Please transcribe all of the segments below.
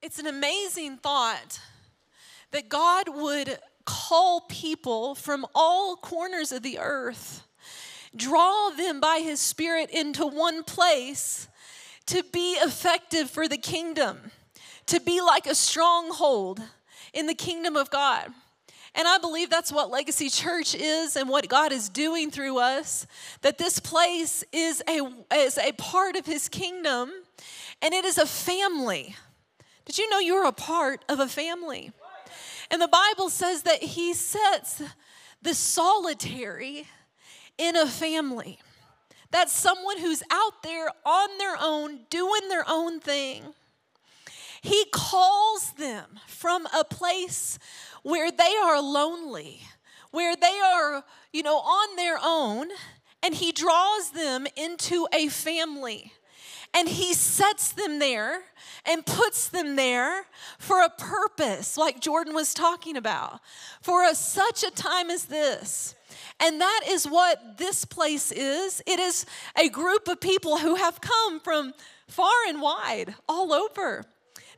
It's an amazing thought that God would call people from all corners of the earth, draw them by his Spirit into one place to be effective for the kingdom, to be like a stronghold in the kingdom of God. And I believe that's what Legacy Church is and what God is doing through us. That this place is a, is a part of His kingdom and it is a family. Did you know you're a part of a family? And the Bible says that He sets the solitary in a family. That's someone who's out there on their own, doing their own thing. He calls them from a place where they are lonely, where they are, you know, on their own, and He draws them into a family. And He sets them there and puts them there for a purpose, like Jordan was talking about, for a, such a time as this. And that is what this place is. It is a group of people who have come from far and wide, all over.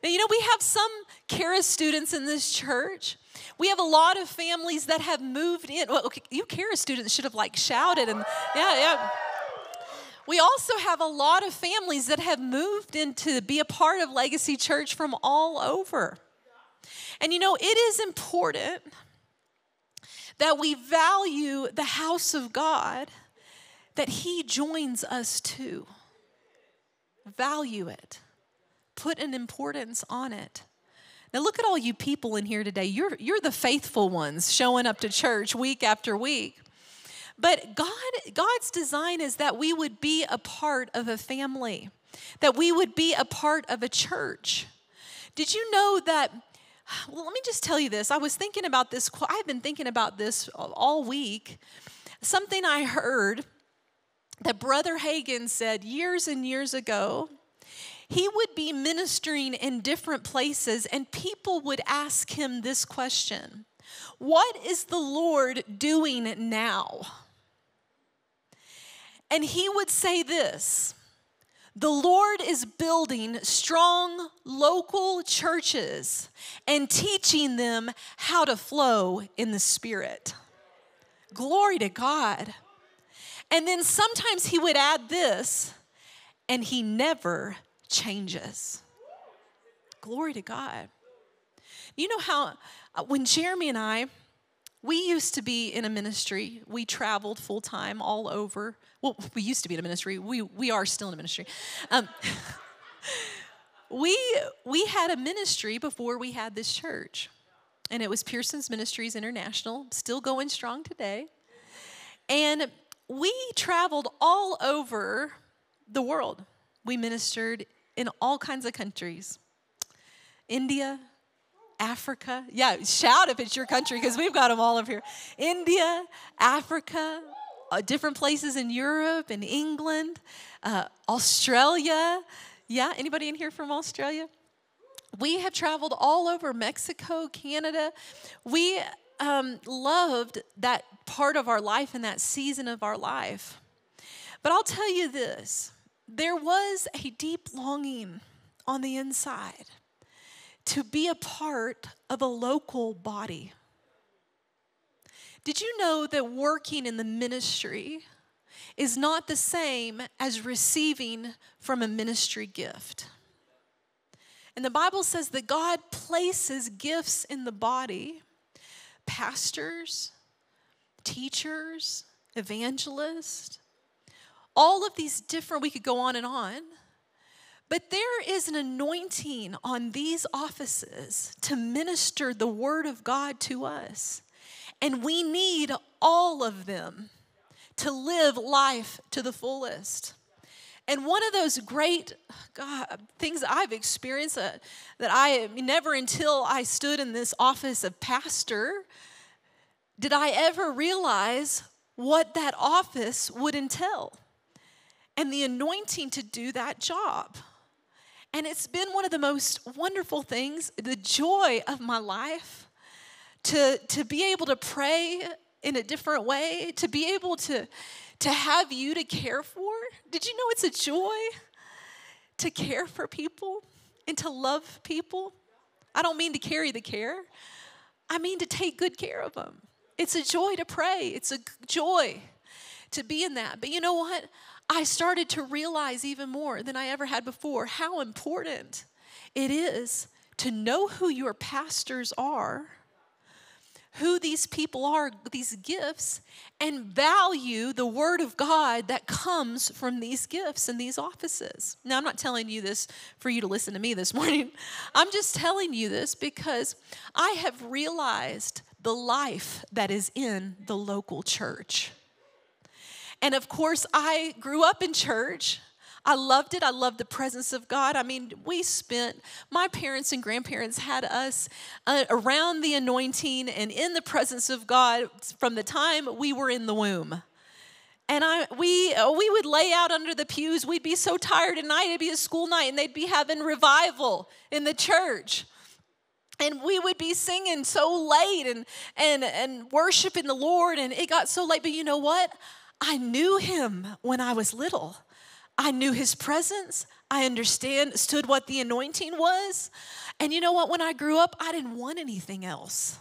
Now, you know, we have some Charis students in this church. We have a lot of families that have moved in. Well, okay, you Charis students should have like shouted and yeah, yeah. We also have a lot of families that have moved in to be a part of Legacy Church from all over. And you know, it is important that we value the house of God that He joins us to. Value it put an importance on it. Now, look at all you people in here today. You're, you're the faithful ones showing up to church week after week. But God, God's design is that we would be a part of a family, that we would be a part of a church. Did you know that? Well, let me just tell you this. I was thinking about this, I've been thinking about this all week. Something I heard that Brother Hagin said years and years ago he would be ministering in different places, and people would ask him this question What is the Lord doing now? And he would say this The Lord is building strong local churches and teaching them how to flow in the Spirit. Glory to God. And then sometimes he would add this, and he never changes. Glory to God. You know how, uh, when Jeremy and I, we used to be in a ministry. We traveled full time all over. Well, we used to be in a ministry. We, we are still in a ministry. Um, we, we had a ministry before we had this church, and it was Pearsons Ministries International, still going strong today. And we traveled all over the world. We ministered in all kinds of countries India, Africa. Yeah, shout if it's your country because we've got them all over here. India, Africa, uh, different places in Europe and England, uh, Australia. Yeah, anybody in here from Australia? We have traveled all over Mexico, Canada. We um, loved that part of our life and that season of our life. But I'll tell you this there was a deep longing on the inside to be a part of a local body. Did you know that working in the ministry is not the same as receiving from a ministry gift? And the Bible says that God places gifts in the body pastors, teachers, evangelists, all of these different, we could go on and on. But there is an anointing on these offices to minister the word of God to us. And we need all of them to live life to the fullest. And one of those great God, things I've experienced uh, that I never until I stood in this office of pastor did I ever realize what that office would entail and the anointing to do that job. And it's been one of the most wonderful things, the joy of my life to, to be able to pray in a different way, to be able to, to have you to care for. Did you know it's a joy to care for people and to love people. I don't mean to carry the care, I mean to take good care of them. It's a joy to pray, it's a joy to be in that. But you know what? I started to realize even more than I ever had before how important it is to know who your pastors are who these people are, these gifts, and value the word of God that comes from these gifts and these offices. Now, I'm not telling you this for you to listen to me this morning. I'm just telling you this because I have realized the life that is in the local church. And of course, I grew up in church. I loved it. I loved the presence of God. I mean, we spent, my parents and grandparents had us uh, around the anointing and in the presence of God from the time we were in the womb. And I, we, uh, we would lay out under the pews. We'd be so tired at night. It'd be a school night, and they'd be having revival in the church and we would be singing so late and and and worshiping the lord and it got so late but you know what i knew him when i was little I knew his presence. I understood what the anointing was. And you know what? When I grew up, I didn't want anything else.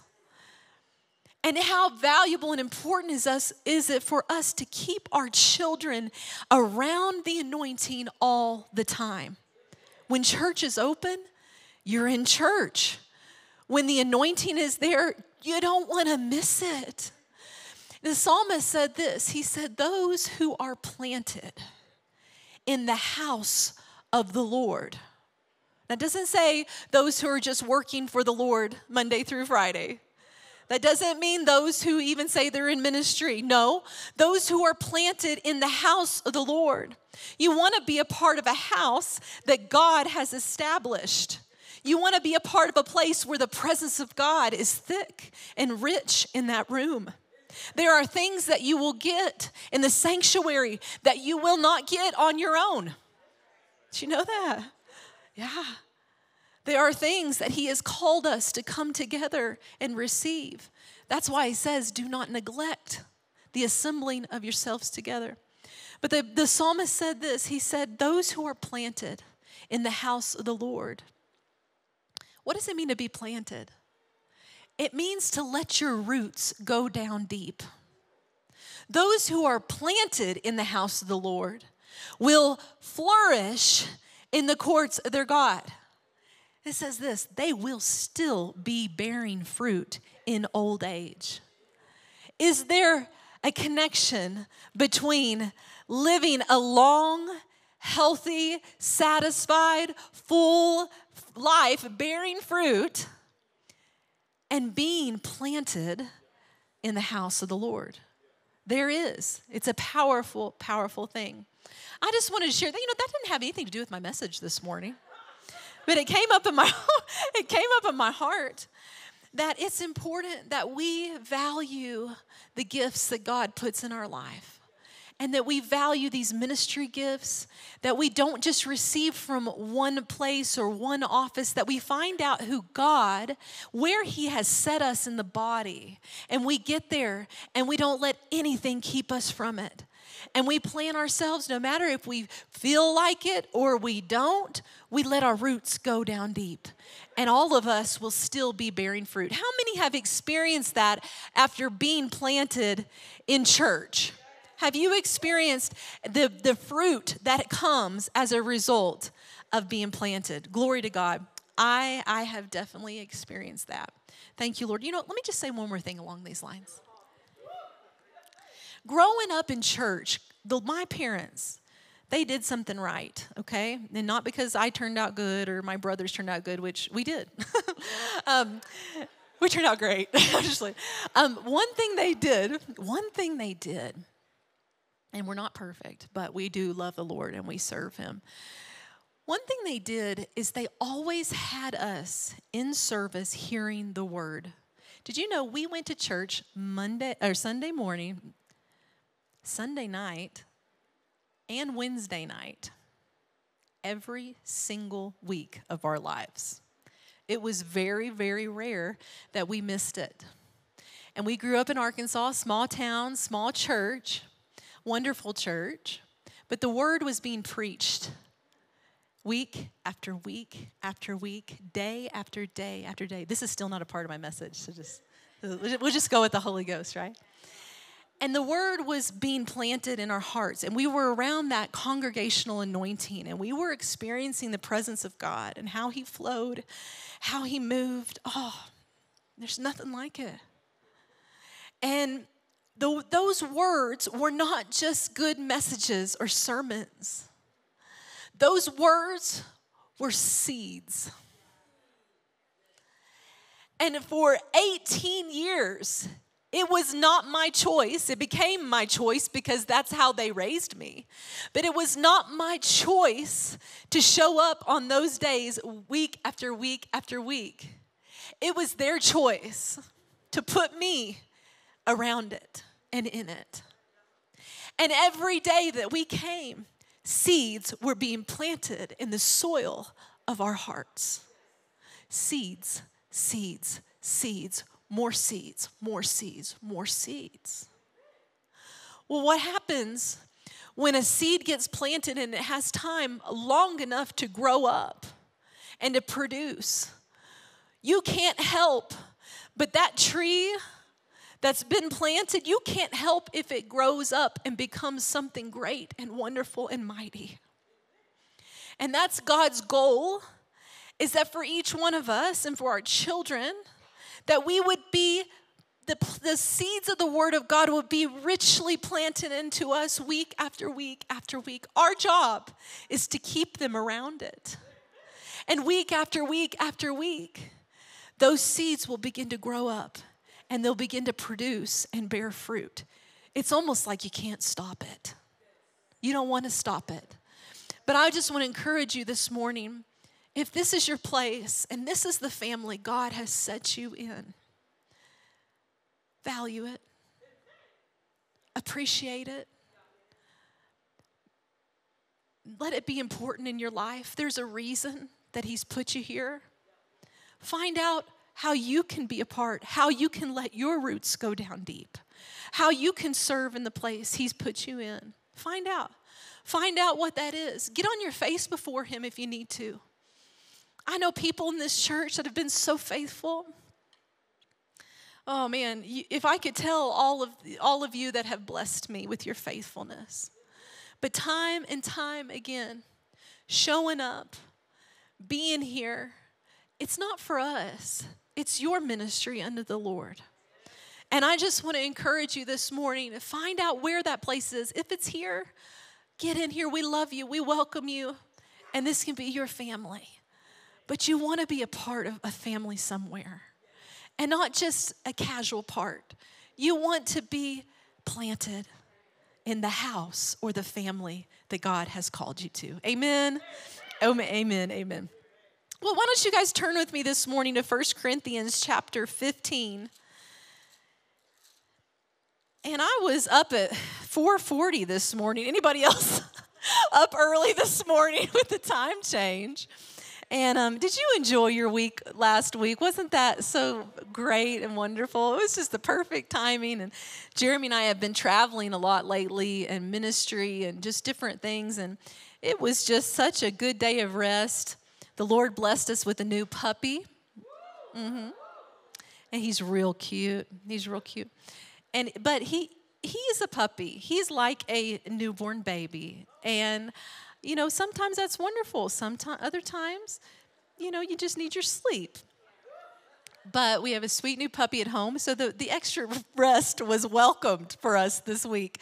And how valuable and important is us is it for us to keep our children around the anointing all the time. When church is open, you're in church. When the anointing is there, you don't want to miss it. The psalmist said this. He said, "Those who are planted in the house of the Lord. That doesn't say those who are just working for the Lord Monday through Friday. That doesn't mean those who even say they're in ministry. No, those who are planted in the house of the Lord. You want to be a part of a house that God has established. You want to be a part of a place where the presence of God is thick and rich in that room. There are things that you will get in the sanctuary that you will not get on your own. Did you know that? Yeah. There are things that He has called us to come together and receive. That's why He says, do not neglect the assembling of yourselves together. But the, the psalmist said this He said, Those who are planted in the house of the Lord. What does it mean to be planted? It means to let your roots go down deep. Those who are planted in the house of the Lord will flourish in the courts of their God. It says this they will still be bearing fruit in old age. Is there a connection between living a long, healthy, satisfied, full life bearing fruit? And being planted in the house of the Lord. There is. It's a powerful, powerful thing. I just wanted to share that. You know, that didn't have anything to do with my message this morning, but it came up in my it came up in my heart that it's important that we value the gifts that God puts in our life and that we value these ministry gifts, that we don't just receive from one place or one office, that we find out who God, where He has set us in the body, and we get there and we don't let anything keep us from it. And we plan ourselves, no matter if we feel like it or we don't, we let our roots go down deep. And all of us will still be bearing fruit. How many have experienced that after being planted in church? Have you experienced the, the fruit that comes as a result of being planted? Glory to God. I, I have definitely experienced that. Thank you, Lord. You know, let me just say one more thing along these lines. Growing up in church, the, my parents, they did something right, okay? And not because I turned out good or my brothers turned out good, which we did. um, we turned out great. um, one thing they did, one thing they did and we're not perfect, but we do love the Lord and we serve Him. One thing they did is they always had us in service hearing the word. Did you know we went to church Monday or Sunday morning, Sunday night, and Wednesday night every single week of our lives? It was very, very rare that we missed it. And we grew up in Arkansas, small town, small church wonderful church, but the word was being preached. week after week after week, day after day after day. This is still not a part of my message, so just we'll just go with the Holy Ghost, right? And the word was being planted in our hearts, and we were around that congregational anointing, and we were experiencing the presence of God and how He flowed, how He moved. Oh, there's nothing like it. And the, those words were not just good messages or sermons, those words were seeds. And for 18 years, it was not my choice. It became my choice because that's how they raised me. But it was not my choice to show up on those days week after week after week. It was their choice to put me around it and in it. And every day that we came, seeds were being planted in the soil of our hearts. Seeds, seeds, seeds more seeds, more seeds, more seeds. Well, what happens when a seed gets planted and it has time long enough to grow up and to produce? You can't help but that tree that's been planted, you can't help if it grows up and becomes something great and wonderful and mighty. And that's God's goal is that for each one of us and for our children, that we would be the, the seeds of the word of God would be richly planted into us week after week after week. Our job is to keep them around it. And week after week after week, those seeds will begin to grow up and they'll begin to produce and bear fruit. It's almost like you can't stop it. You don't want to stop it. But I just want to encourage you this morning if this is your place and this is the family God has set you in, value it, appreciate it. Let it be important in your life. There's a reason that He's put you here. Find out how you can be a part, how you can let your roots go down deep, how you can serve in the place He's put you in. Find out. Find out what that is. Get on your face before Him if you need to. I know people in this church that have been so faithful. Oh man, if I could tell all of all of you that have blessed me with your faithfulness. But time and time again, showing up, being here, it's not for us. It's your ministry under the Lord. And I just want to encourage you this morning to find out where that place is. If it's here, get in here. We love you. We welcome you. And this can be your family but you want to be a part of a family somewhere and not just a casual part. You want to be planted in the house or the family that God has called you to. Amen. Oh, amen. Amen. Well, why don't you guys turn with me this morning to 1 Corinthians chapter 15. And I was up at 4:40 this morning. Anybody else up early this morning with the time change? And um, did you enjoy your week last week? Wasn't that so great and wonderful? It was just the perfect timing. And Jeremy and I have been traveling a lot lately and ministry and just different things. And it was just such a good day of rest. The Lord blessed us with a new puppy. Mm-hmm. And he's real cute. He's real cute. And but he he is a puppy. He's like a newborn baby. And you know, sometimes that's wonderful. Sometimes, other times, you know, you just need your sleep. But we have a sweet new puppy at home, so the, the extra rest was welcomed for us this week.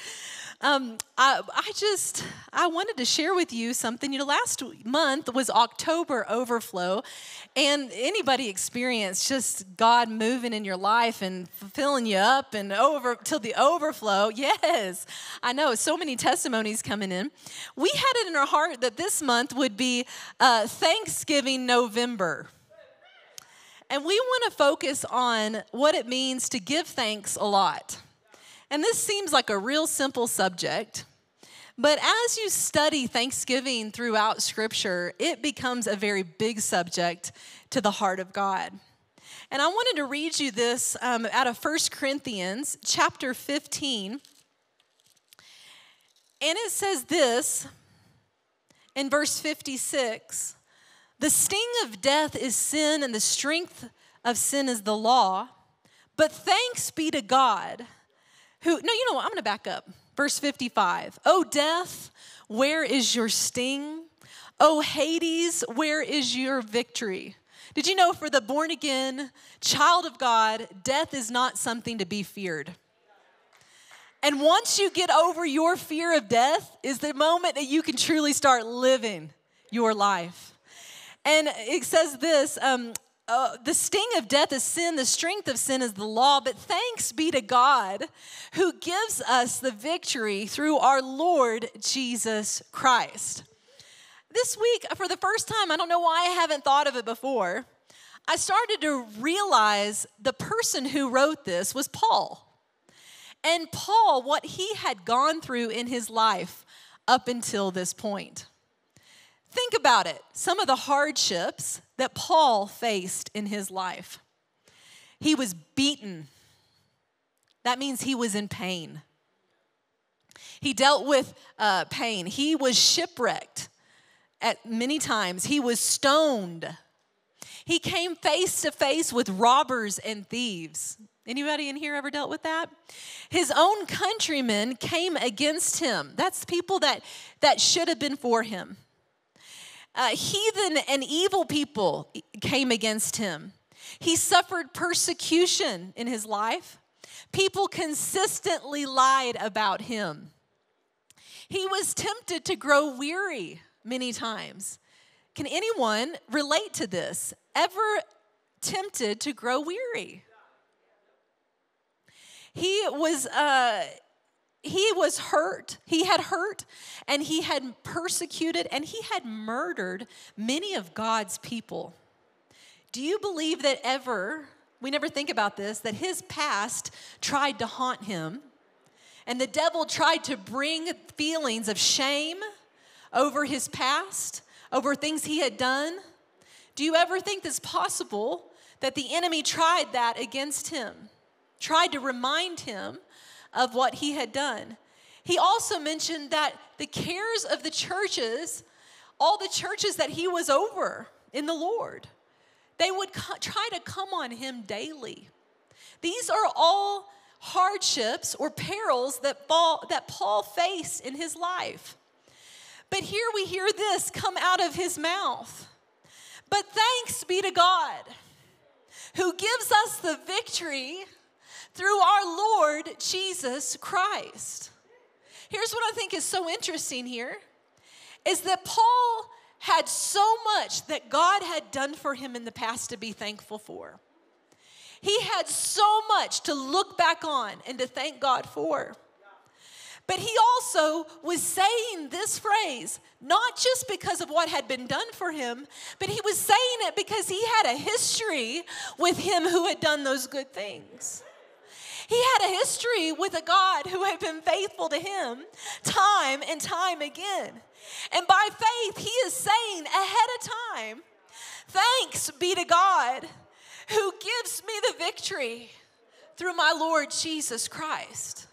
Um, I, I just I wanted to share with you something. You know, last month was October overflow, and anybody experienced just God moving in your life and filling you up and over till the overflow? Yes, I know. So many testimonies coming in. We had it in our heart that this month would be uh, Thanksgiving November. And we want to focus on what it means to give thanks a lot. And this seems like a real simple subject, but as you study Thanksgiving throughout Scripture, it becomes a very big subject to the heart of God. And I wanted to read you this um, out of 1 Corinthians chapter 15. And it says this in verse 56 The sting of death is sin, and the strength of sin is the law. But thanks be to God who, no, you know what? I'm going to back up. Verse 55 Oh, death, where is your sting? Oh, Hades, where is your victory? Did you know for the born again child of God, death is not something to be feared? And once you get over your fear of death, is the moment that you can truly start living your life. And it says this um, uh, the sting of death is sin, the strength of sin is the law, but thanks be to God who gives us the victory through our Lord Jesus Christ. This week, for the first time, I don't know why I haven't thought of it before, I started to realize the person who wrote this was Paul. And Paul, what he had gone through in his life up until this point. Think about it some of the hardships that Paul faced in his life. He was beaten, that means he was in pain. He dealt with uh, pain. He was shipwrecked at many times. He was stoned. He came face to face with robbers and thieves. Anybody in here ever dealt with that? His own countrymen came against him. That's people that that should have been for him. Uh, heathen and evil people came against him. He suffered persecution in his life. People consistently lied about him. He was tempted to grow weary many times. Can anyone relate to this? Ever tempted to grow weary? He was uh, he was hurt. He had hurt and he had persecuted and he had murdered many of God's people. Do you believe that ever, we never think about this, that his past tried to haunt him and the devil tried to bring feelings of shame over his past, over things he had done? Do you ever think it's possible that the enemy tried that against him, tried to remind him of what he had done. He also mentioned that the cares of the churches, all the churches that he was over in the Lord, they would co- try to come on him daily. These are all hardships or perils that, Paul, that Paul faced in his life. But here we hear this come out of his mouth. But thanks be to God who gives us the victory through our Lord Jesus Christ. Here's what I think is so interesting here is that Paul had so much that God had done for him in the past to be thankful for. He had so much to look back on and to thank God for. But he also was saying this phrase, not just because of what had been done for him, but he was saying it because he had a history with him who had done those good things. He had a history with a God who had been faithful to him time and time again. And by faith, he is saying ahead of time, Thanks be to God who gives me the victory through my Lord Jesus Christ.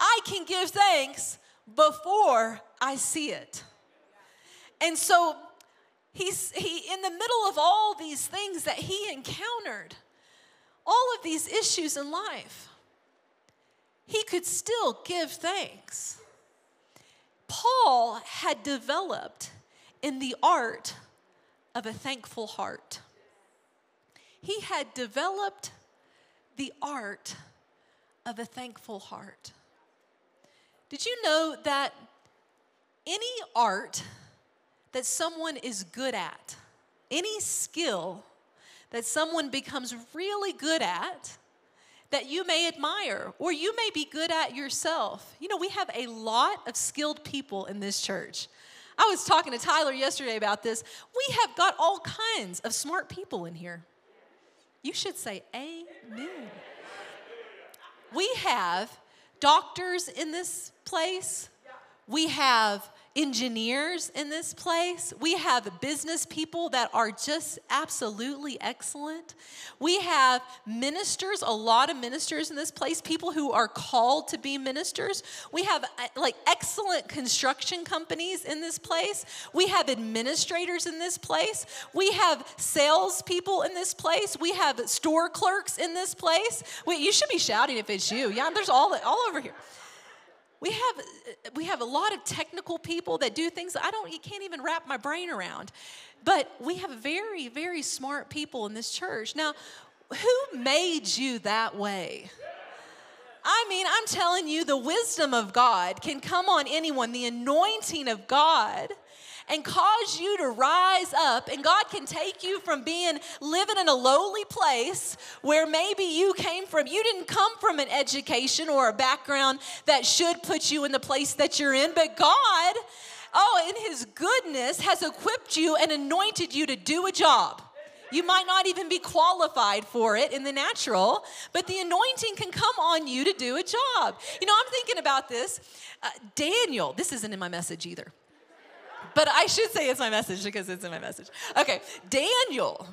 I can give thanks before I see it. And so he's he in the middle of all these things that he encountered, all of these issues in life he could still give thanks. Paul had developed in the art of a thankful heart. He had developed the art of a thankful heart. Did you know that any art that someone is good at, any skill that someone becomes really good at, that you may admire or you may be good at yourself. You know, we have a lot of skilled people in this church. I was talking to Tyler yesterday about this. We have got all kinds of smart people in here. You should say amen. We have doctors in this place. We have engineers in this place. We have business people that are just absolutely excellent. We have ministers, a lot of ministers in this place, people who are called to be ministers. We have uh, like excellent construction companies in this place. We have administrators in this place. We have sales people in this place. We have store clerks in this place. Wait, you should be shouting if it's you. Yeah, there's all, all over here we have uh, we have a lot of technical people that do things I don't you can't even wrap my brain around. But we have very very smart people in this church. Now, who made you that way? I mean, I'm telling you the wisdom of God can come on anyone, the anointing of God and cause you to rise up. And God can take you from being living in a lowly place where maybe you came from, you didn't come from an education or a background that should put you in the place that you're in, but God, oh, in His goodness, has equipped you and anointed you to do a job. You might not even be qualified for it in the natural, but the anointing can come on you to do a job. You know, I'm thinking about this. Uh, Daniel, this isn't in my message either. But I should say it's my message because it's in my message. Okay, Daniel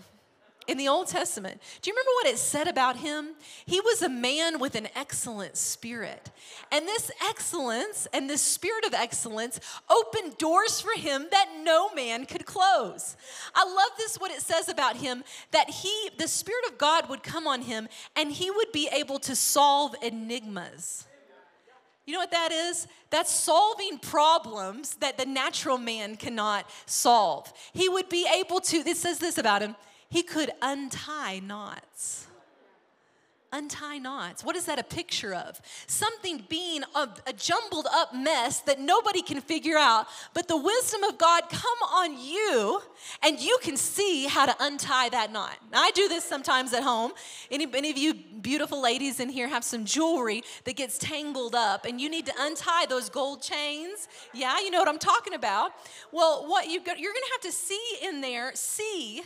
in the Old Testament. Do you remember what it said about him? He was a man with an excellent spirit. And this excellence and this spirit of excellence opened doors for him that no man could close. I love this what it says about him that he the spirit of God would come on him and he would be able to solve enigmas. You know what that is? That's solving problems that the natural man cannot solve. He would be able to, it says this about him, he could untie knots untie knots. What is that a picture of? Something being a, a, jumbled up mess that nobody can figure out, but the wisdom of God come on you and you can see how to untie that knot. Now, I do this sometimes at home. Any, any of you beautiful ladies in here have some jewelry that gets tangled up and you need to untie those gold chains. Yeah, you know what I'm talking about. Well, what you got, you're going to have to see in there, see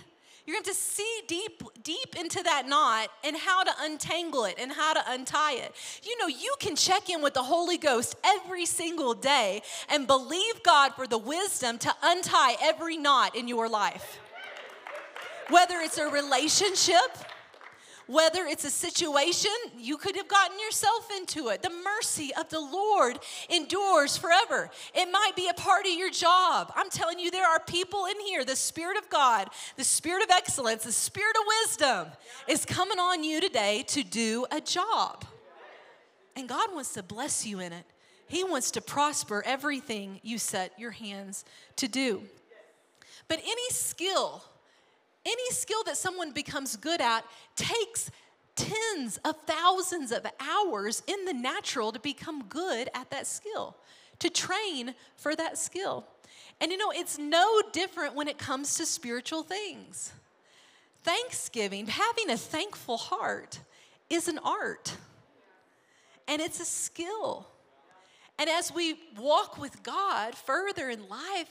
you're going to see deep, deep into that knot and how to untangle it and how to untie it. You know, you can check in with the Holy Ghost every single day and believe God for the wisdom to untie every knot in your life. Whether it's a relationship, whether it's a situation, you could have gotten yourself into it. The mercy of the Lord endures forever. It might be a part of your job. I'm telling you, there are people in here, the Spirit of God, the Spirit of excellence, the Spirit of wisdom is coming on you today to do a job. And God wants to bless you in it. He wants to prosper everything you set your hands to do. But any skill any skill that someone becomes good at takes tens of thousands of hours in the natural to become good at that skill, to train for that skill. And you know, it's no different when it comes to spiritual things. Thanksgiving, having a thankful heart, is an art and it's a skill. And as we walk with God further in life,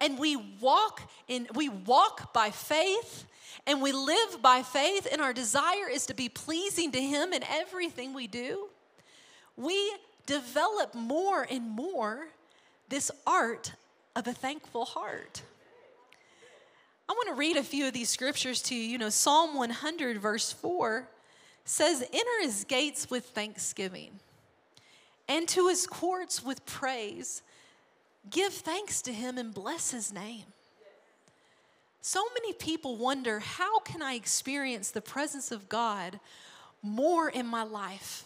and we walk in we walk by faith and we live by faith and our desire is to be pleasing to him in everything we do. We develop more and more this art of a thankful heart. I want to read a few of these scriptures to you. You know psalm 100 verse 4 says enter his gates with thanksgiving and to his courts with praise give thanks to him and bless his name. So many people wonder how can I experience the presence of God more in my life?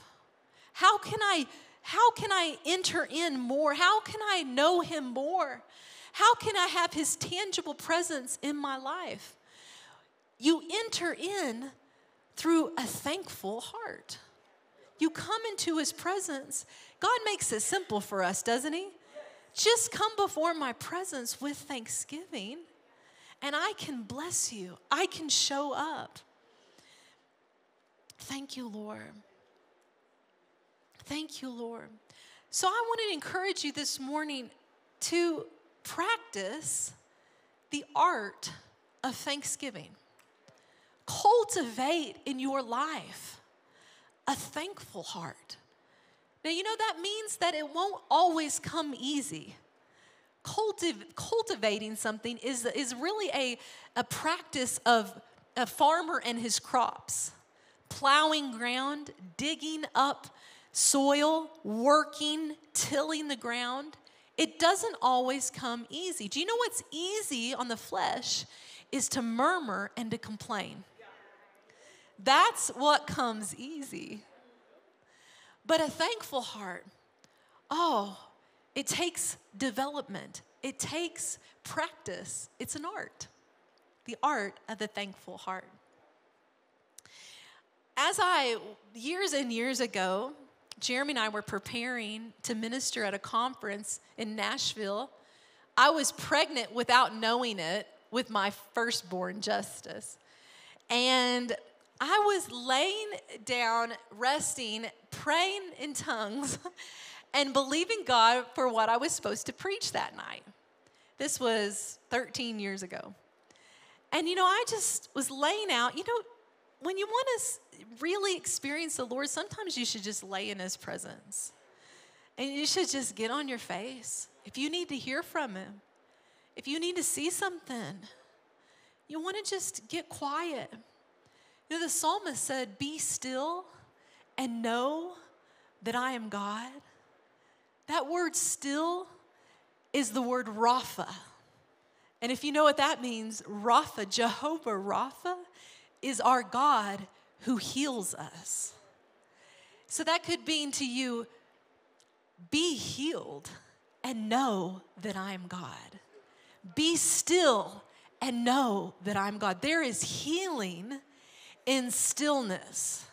How can I how can I enter in more? How can I know him more? How can I have his tangible presence in my life? You enter in through a thankful heart. You come into his presence. God makes it simple for us, doesn't he? Just come before my presence with thanksgiving, and I can bless you. I can show up. Thank you, Lord. Thank you, Lord. So I want to encourage you this morning to practice the art of thanksgiving. Cultivate in your life a thankful heart. Now, you know, that means that it won't always come easy. cultiv- cultivating something is, is really a, a practice of a farmer and his crops, plowing ground, digging up soil, working, tilling the ground. It doesn't always come easy. Do you know what's easy on the flesh? Is to murmur and to complain. That's what comes easy. But a thankful heart, oh, it takes development, it takes practice. It's an art, the art of the thankful heart. As I, years and years ago, Jeremy and I were preparing to minister at a conference in Nashville. I was pregnant without knowing it with my firstborn, Justice. And I was laying down, resting, praying in tongues, and believing God for what I was supposed to preach that night. This was 13 years ago. And you know, I just was laying out, you know, when you want to really experience the Lord, sometimes you should just lay in His presence. And you should just get on your face. If you need to hear from Him, if you need to see something, you want to just get quiet. The psalmist said, Be still and know that I am God. That word still is the word Rapha. And if you know what that means, Rapha, Jehovah Rapha, is our God who heals us. So that could mean to you, be healed and know that I am God. Be still and know that I'm God. There is healing in stillness.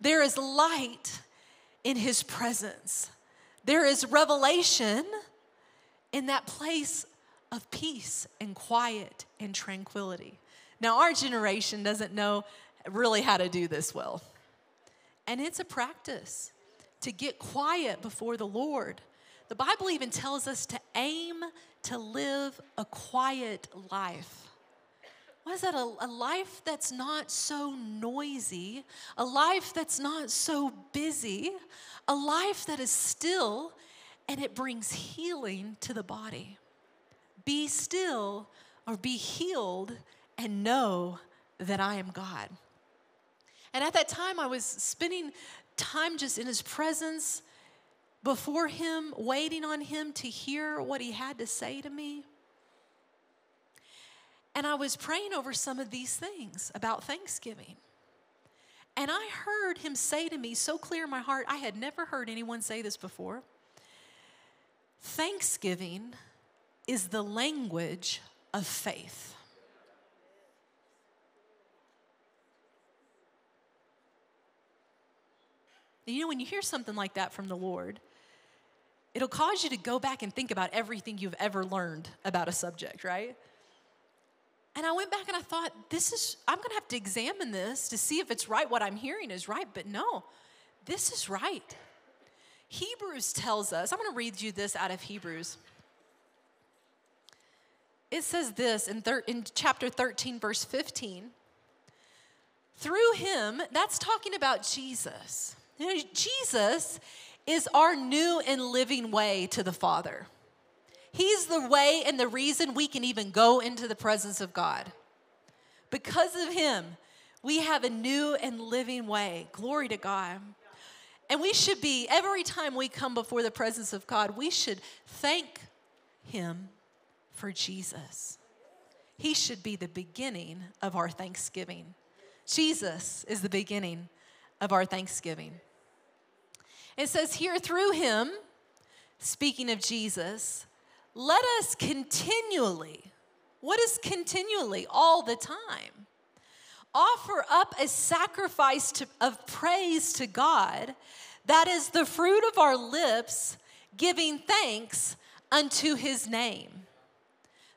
There is light in his presence. There is revelation in that place of peace and quiet and tranquility. Now, our generation doesn't know really how to do this well. And it's a practice to get quiet before the Lord. The Bible even tells us to aim to live a quiet life what is that? A, a life that's not so noisy, a life that's not so busy, a life that is still and it brings healing to the body. Be still or be healed and know that I am God. And at that time, I was spending time just in His presence, before Him, waiting on Him to hear what He had to say to me. And I was praying over some of these things about Thanksgiving. And I heard him say to me so clear in my heart, I had never heard anyone say this before. Thanksgiving is the language of faith. And You know, when you hear something like that from the Lord, it'll cause you to go back and think about everything you've ever learned about a subject, right? And I went back and I thought, this is, I'm gonna have to examine this to see if it's right. What I'm hearing is right. But no, this is right. Hebrews tells us, I'm gonna read you this out of Hebrews. It says this in, thir- in chapter 13, verse 15. Through him, that's talking about Jesus. You know, Jesus is our new and living way to the Father. He's the way and the reason we can even go into the presence of God. Because of Him, we have a new and living way. Glory to God. And we should be, every time we come before the presence of God, we should thank Him for Jesus. He should be the beginning of our thanksgiving. Jesus is the beginning of our thanksgiving. It says here, through Him, speaking of Jesus, let us continually, what is continually? All the time. Offer up a sacrifice to, of praise to God that is the fruit of our lips, giving thanks unto his name.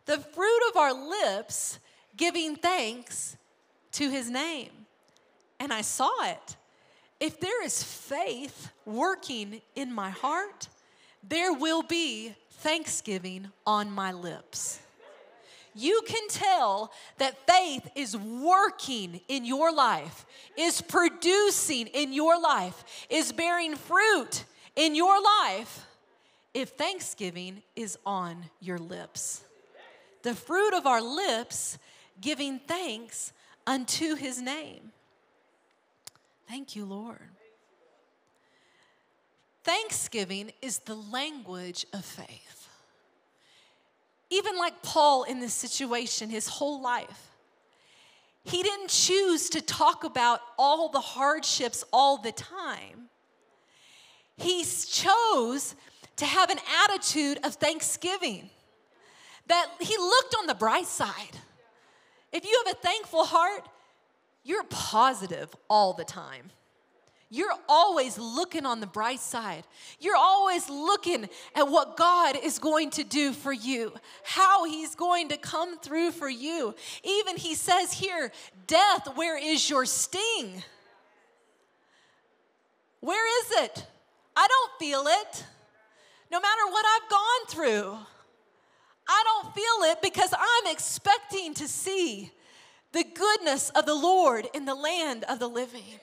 The fruit of our lips, giving thanks to his name. And I saw it. If there is faith working in my heart, there will be thanksgiving on my lips. You can tell that faith is working in your life, is producing in your life, is bearing fruit in your life if thanksgiving is on your lips. The fruit of our lips giving thanks unto his name. Thank you, Lord. Thanksgiving is the language of faith. Even like Paul in this situation, his whole life, he didn't choose to talk about all the hardships all the time. He chose to have an attitude of thanksgiving, that he looked on the bright side. If you have a thankful heart, you're positive all the time. You're always looking on the bright side. You're always looking at what God is going to do for you, how He's going to come through for you. Even He says here, Death, where is your sting? Where is it? I don't feel it. No matter what I've gone through, I don't feel it because I'm expecting to see the goodness of the Lord in the land of the living.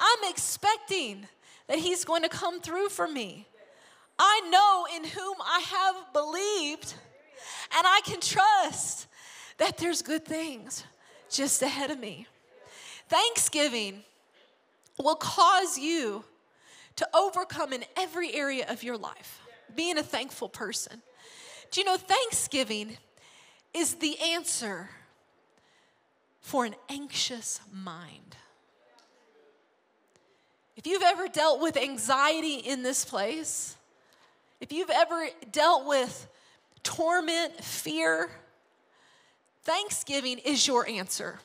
I'm expecting that He's going to come through for me. I know in whom I have believed, and I can trust that there's good things just ahead of me. Thanksgiving will cause you to overcome in every area of your life, being a thankful person. Do you know Thanksgiving is the answer for an anxious mind? If you've ever dealt with anxiety in this place, if you've ever dealt with torment, fear, Thanksgiving is your answer.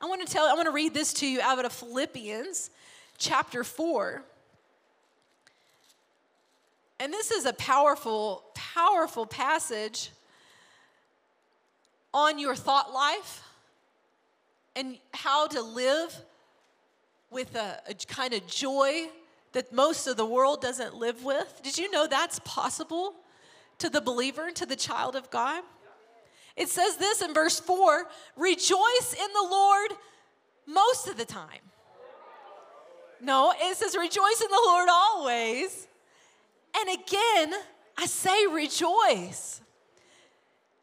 I want to tell I want to read this to you out of Philippians chapter 4. And this is a powerful, powerful passage on your thought life and how to live with a, a kind of joy that most of the world doesn't live with. Did you know that's possible to the believer, and to the child of God? It says this in verse 4 rejoice in the Lord most of the time. No, it says rejoice in the Lord always. And again, I say rejoice.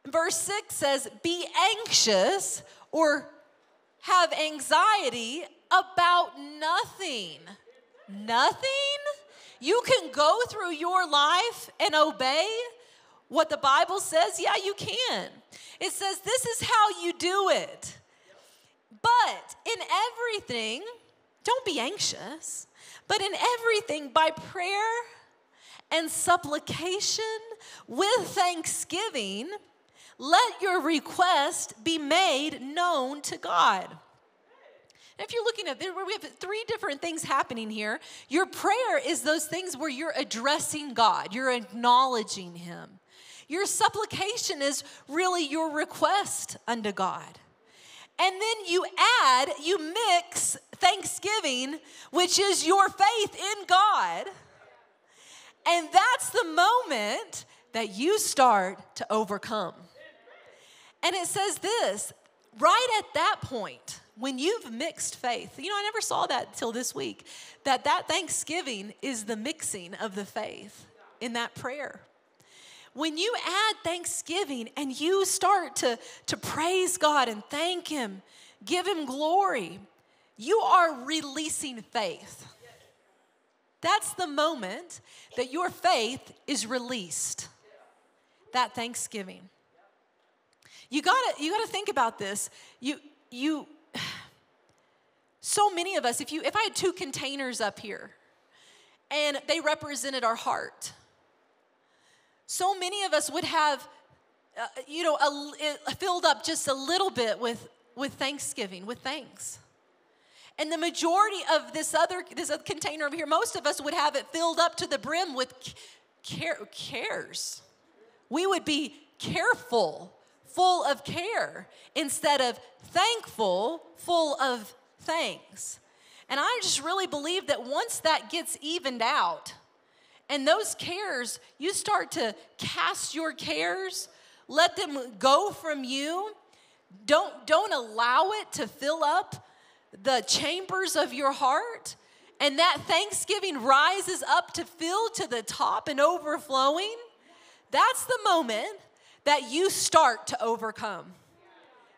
Verse 6 says, be anxious or have anxiety about nothing. Nothing? You can go through your life and obey what the Bible says? Yeah, you can. It says this is how you do it. But in everything, don't be anxious, but in everything, by prayer and supplication with thanksgiving, let your request be made known to God. If you're looking at we have three different things happening here. Your prayer is those things where you're addressing God, you're acknowledging Him. Your supplication is really your request unto God. And then you add, you mix thanksgiving, which is your faith in God. And that's the moment that you start to overcome. And it says this right at that point, when you've mixed faith, you know, I never saw that till this week, that that thanksgiving is the mixing of the faith in that prayer. When you add thanksgiving and you start to, to praise God and thank Him, give Him glory, you are releasing faith. That's the moment that your faith is released. That thanksgiving. You gotta, you gotta think about this. You, you, so many of us, if you, if I had two containers up here and they represented our heart, so many of us would have, uh, you know, a, filled up just a little bit with, with thanksgiving, with thanks. And the majority of this other, this other container over here, most of us would have it filled up to the brim with care, cares. We would be careful full of care instead of thankful, full of thanks. And I just really believe that once that gets evened out, and those cares, you start to cast your cares, let them go from you. Don't, don't allow it to fill up the chambers of your heart. and that thanksgiving rises up to fill to the top and overflowing, that's the moment that you start to overcome.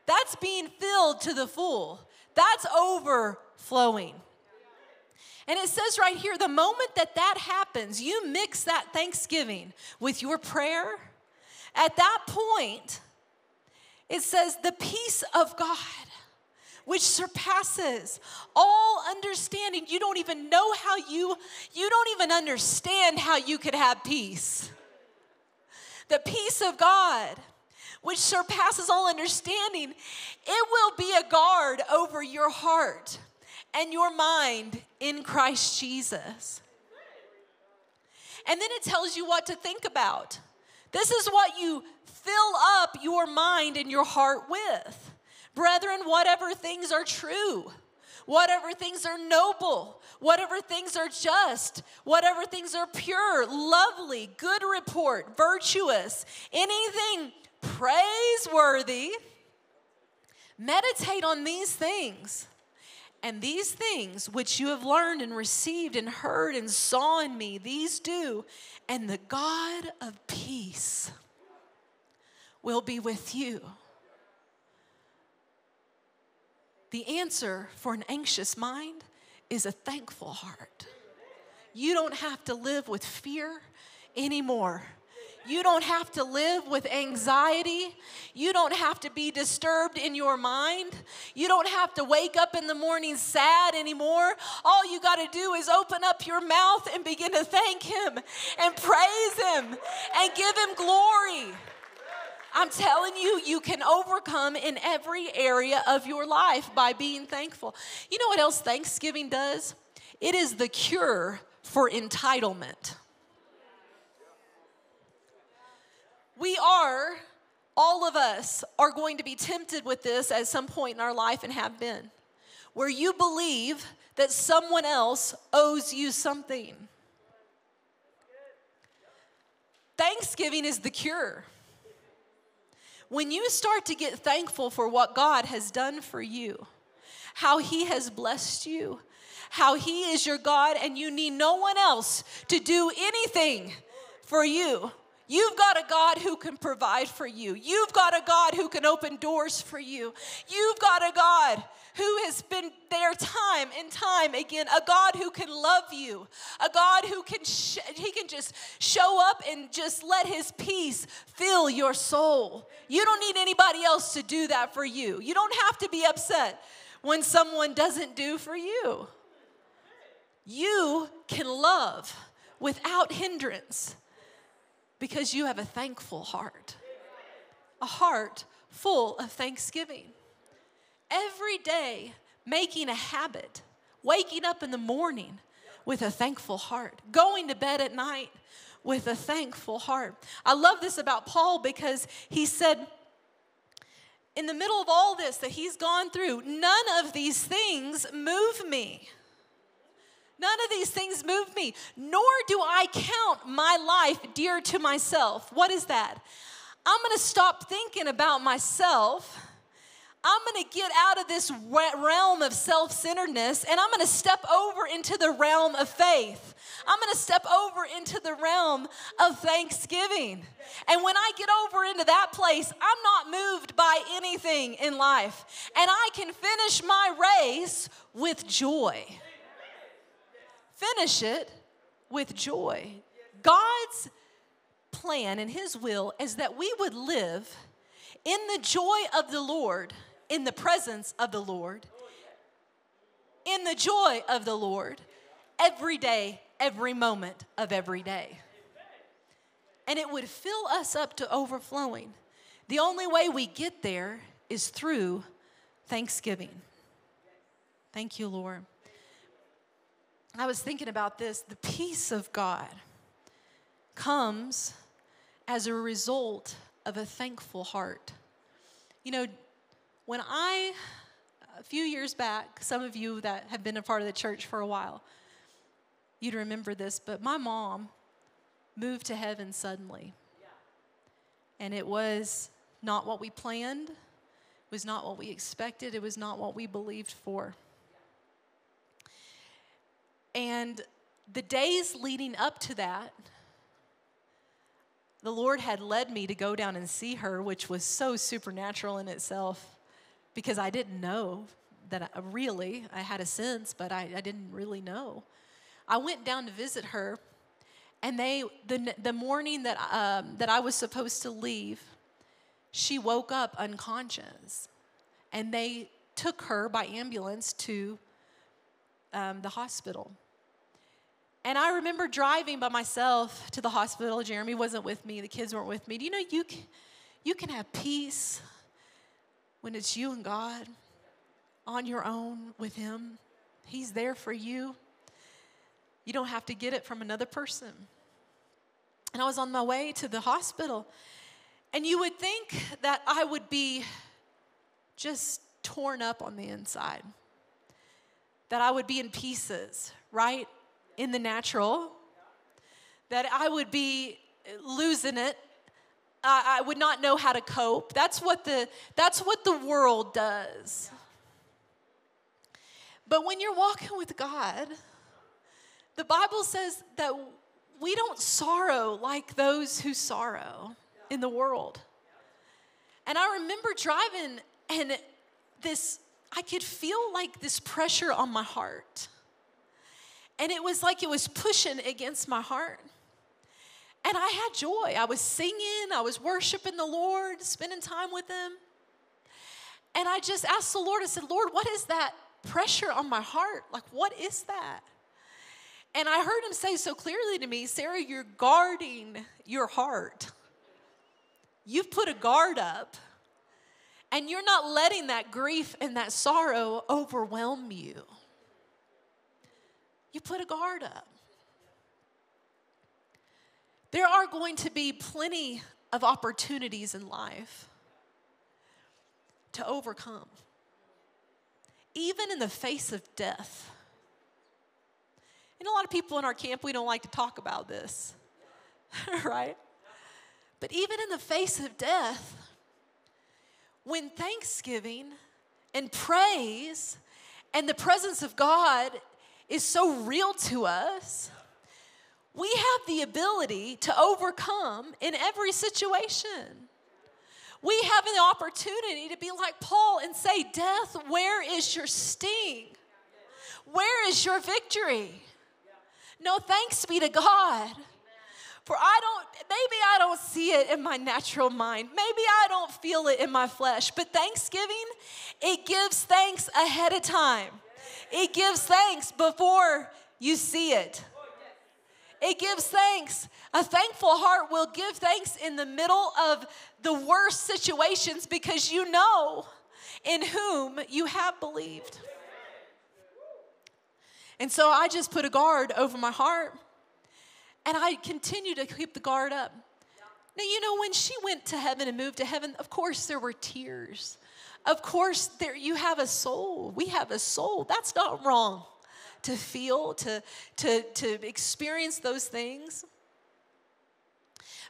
That's being filled to the full. That's overflowing. And it says right here the moment that that happens, you mix that thanksgiving with your prayer. At that point, it says, the peace of God, which surpasses all understanding. You don't even know how you, you don't even understand how you could have peace. The peace of God which surpasses all understanding, it will be a guard over your heart and your mind in Christ Jesus. And then it tells you what to think about. This is what you fill up your mind and your heart with. Brethren, whatever things are true, whatever things are noble, whatever things are just, whatever things are pure, lovely, good report, virtuous, anything praiseworthy, meditate on these things. And these things which you have learned and received and heard and saw in me, these do, and the God of peace will be with you. The answer for an anxious mind is a thankful heart. You don't have to live with fear anymore. You don't have to live with anxiety. You don't have to be disturbed in your mind. You don't have to wake up in the morning sad anymore. All you got to do is open up your mouth and begin to thank Him and praise Him and give Him glory. I'm telling you, you can overcome in every area of your life by being thankful. You know what else Thanksgiving does? It is the cure for entitlement. We are, all of us, are going to be tempted with this at some point in our life and have been, where you believe that someone else owes you something. Thanksgiving is the cure. When you start to get thankful for what God has done for you, how He has blessed you, how He is your God, and you need no one else to do anything for you You've got a God who can provide for you. You've got a God who can open doors for you. You've got a God who has been there time and time again, a God who can love you, a God who can sh- he can just show up and just let his peace fill your soul. You don't need anybody else to do that for you. You don't have to be upset when someone doesn't do for you. You can love without hindrance because you have a thankful heart, a heart full of thanksgiving. Every day, making a habit, waking up in the morning with a thankful heart, going to bed at night with a thankful heart. I love this about Paul because he said, in the middle of all this that he's gone through, none of these things move me. None of these things move me, nor do I count my life dear to myself. What is that? I'm gonna stop thinking about myself. I'm gonna get out of this realm of self centeredness and I'm gonna step over into the realm of faith. I'm gonna step over into the realm of thanksgiving. And when I get over into that place, I'm not moved by anything in life. And I can finish my race with joy finish it with joy. God's plan and His will is that we would live in the joy of the Lord, in the presence of the Lord, in the joy of the Lord, every day, every moment of every day. And it would fill us up to overflowing. The only way we get there is through thanksgiving. Thank you, Lord. I was thinking about this the peace of God comes as a result of a thankful heart. You know, when I, a few years back, some of you that have been a part of the church for a while, you'd remember this, but my mom moved to heaven suddenly. And it was not what we planned, it was not what we expected, it was not what we believed for. And the days leading up to that, the Lord had led me to go down and see her, which was so supernatural in itself because I didn't know that I, really, I had a sense, but I, I didn't really know. I went down to visit her, and they, the, the morning that, um, that I was supposed to leave, she woke up unconscious, and they took her by ambulance to um, the hospital. And I remember driving by myself to the hospital. Jeremy wasn't with me, the kids weren't with me. Do you know you can, you can have peace when it's you and God on your own with Him? He's there for you. You don't have to get it from another person. And I was on my way to the hospital, and you would think that I would be just torn up on the inside, that I would be in pieces, right? In the natural, that I would be losing it. I, would not know how to cope. That's what the, that's what the world does. But when you're walking with God, the Bible says that we don't sorrow like those who sorrow in the world. And I remember driving, and this, I could feel like this pressure on my heart. And it was like it was pushing against my heart. And I had joy. I was singing, I was worshiping the Lord, spending time with Him. And I just asked the Lord, I said, Lord, what is that pressure on my heart? Like, what is that? And I heard Him say so clearly to me, Sarah, you're guarding your heart. You've put a guard up, and you're not letting that grief and that sorrow overwhelm you you put a guard up. There are going to be plenty of opportunities in life to overcome, even in the face of death. And a lot of people in our camp, we don't like to talk about this, right? But even in the face of death, when thanksgiving and praise and the presence of God is so real to us, we have the ability to overcome in every situation. We have an opportunity to be like Paul and say, Death, where is your sting? Where is your victory? No thanks be to God. For I don't, maybe I don't see it in my natural mind. Maybe I don't feel it in my flesh. But Thanksgiving, it gives thanks ahead of time. It gives thanks before you see it. It gives thanks. A thankful heart will give thanks in the middle of the worst situations because you know in whom you have believed. And so I just put a guard over my heart and I continue to keep the guard up. Now, you know, when she went to heaven and moved to heaven, of course there were tears. Of course, there you have a soul. We have a soul. That's not wrong to feel, to, to, to experience those things.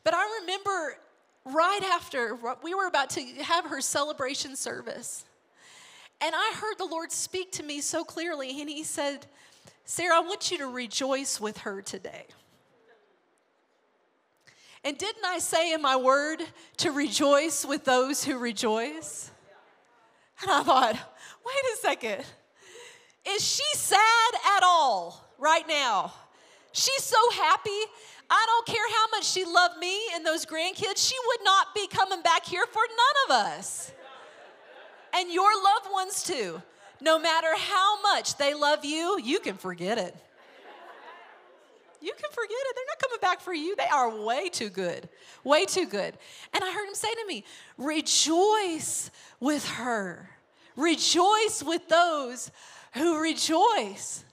But I remember right after we were about to have her celebration service, and I heard the Lord speak to me so clearly, and He said, Sarah, I want you to rejoice with her today. And didn't I say in my word to rejoice with those who rejoice? And I thought, wait a second. Is she sad at all right now? She's so happy. I don't care how much she loved me and those grandkids, she would not be coming back here for none of us. And your loved ones too. No matter how much they love you, you can forget it. You can forget it. They're not coming back for you. They are way too good. Way too good. And I heard him say to me, Rejoice with her. Rejoice with those who rejoice.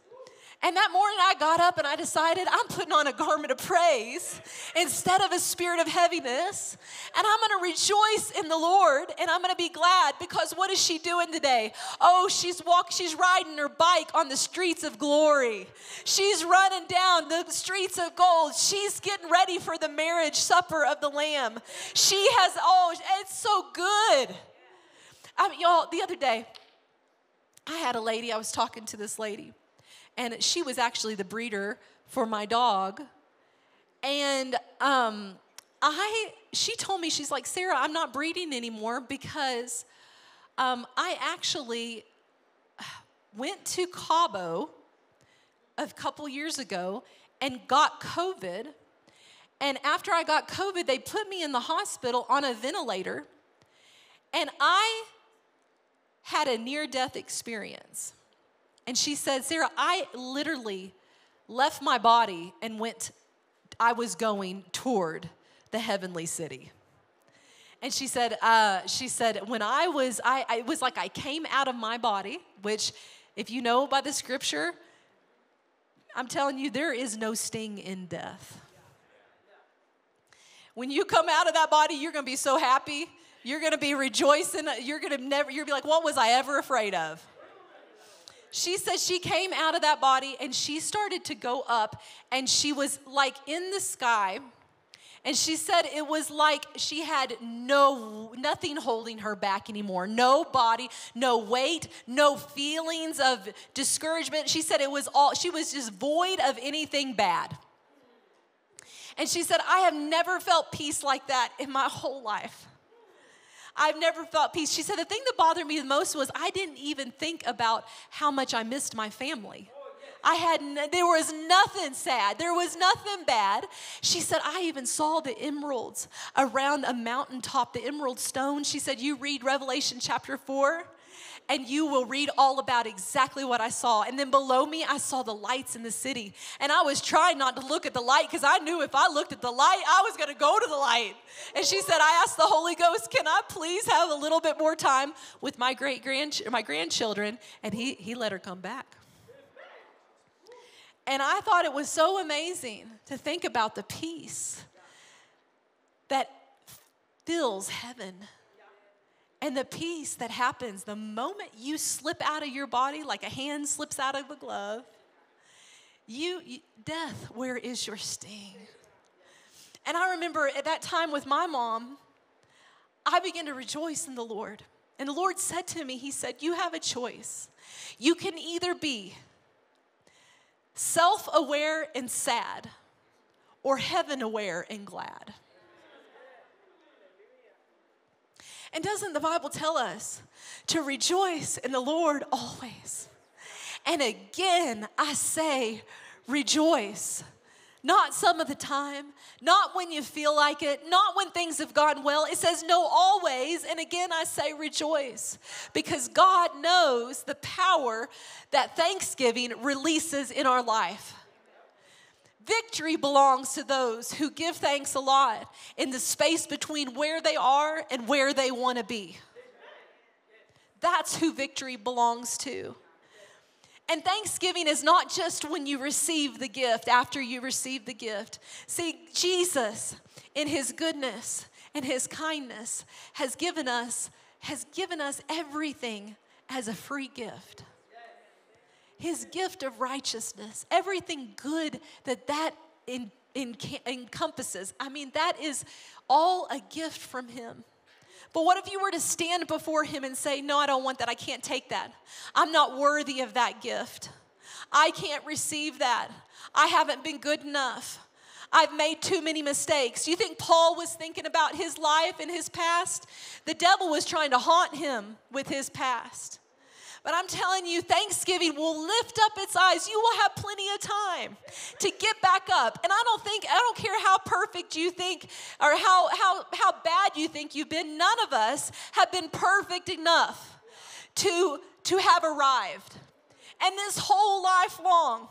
And that morning I got up and I decided I'm putting on a garment of praise instead of a spirit of heaviness. And I'm gonna rejoice in the Lord and I'm gonna be glad because what is she doing today? Oh, she's walking, she's riding her bike on the streets of glory. She's running down the streets of gold. She's getting ready for the marriage supper of the Lamb. She has, oh, it's so good. I mean, y'all, the other day, I had a lady, I was talking to this lady and she was actually the breeder for my dog. And um, I, she told me, she's like, Sarah, I'm not breeding anymore because um, I actually went to Cabo a couple years ago and got COVID. And after I got COVID, they put me in the hospital on a ventilator. And I had a near death experience. And she said, Sarah, I literally left my body and went, I was going toward the heavenly city. And she said, uh, she said, when I was, I, I, it was like I came out of my body, which, if you know by the scripture, I'm telling you, there is no sting in death. When you come out of that body, you're gonna be so happy. You're gonna be rejoicing. You're gonna never, you're be like, what was I ever afraid of? She says she came out of that body and she started to go up, and she was like in the sky and she said it was like she had no nothing holding her back anymore. No body, no weight, no feelings of discouragement. She said it was all she was just void of anything bad. And she said, I have never felt peace like that in my whole life. I've never felt peace. She said, the thing that bothered me the most was I didn't even think about how much I missed my family. I had, there was nothing sad. There was nothing bad. She said, I even saw the emeralds around a mountaintop, the emerald stone. She said, You read Revelation chapter 4 and you will read all about exactly what I saw. And then below me, I saw the lights in the city. And I was trying not to look at the light because I knew if I looked at the light, I was going to go to the light. And she said, I asked the Holy Ghost, can I please have a little bit more time with my great grand my grandchildren? And he, he let her come back. And I thought it was so amazing to think about the peace that fills heaven and the peace that happens the moment you slip out of your body like a hand slips out of a glove. You, you death, where is your sting? And I remember at that time with my mom, I began to rejoice in the Lord. And the Lord said to me, He said, You have a choice. You can either be self aware and sad, or heaven aware and glad. And doesn't the Bible tell us to rejoice in the Lord always? And again, I say, rejoice. Not some of the time, not when you feel like it, not when things have gone well. It says no always. And again, I say rejoice because God knows the power that thanksgiving releases in our life. Victory belongs to those who give thanks a lot in the space between where they are and where they want to be. That's who victory belongs to. And Thanksgiving is not just when you receive the gift, after you receive the gift. See, Jesus, in his goodness and his kindness, has given us, has given us everything as a free gift. His gift of righteousness, everything good that that in, in, encompasses. I mean, that is all a gift from him. But what if you were to stand before him and say, No, I don't want that. I can't take that. I'm not worthy of that gift. I can't receive that. I haven't been good enough. I've made too many mistakes. Do You think Paul was thinking about his life and his past? The devil was trying to haunt him with his past. But I'm telling you, Thanksgiving will lift up its eyes. You will have plenty of time to get back up. And I don't think, I don't care how perfect you think or how, how, how bad you think you've been, none of us have been perfect enough to, to have arrived. And this whole life long,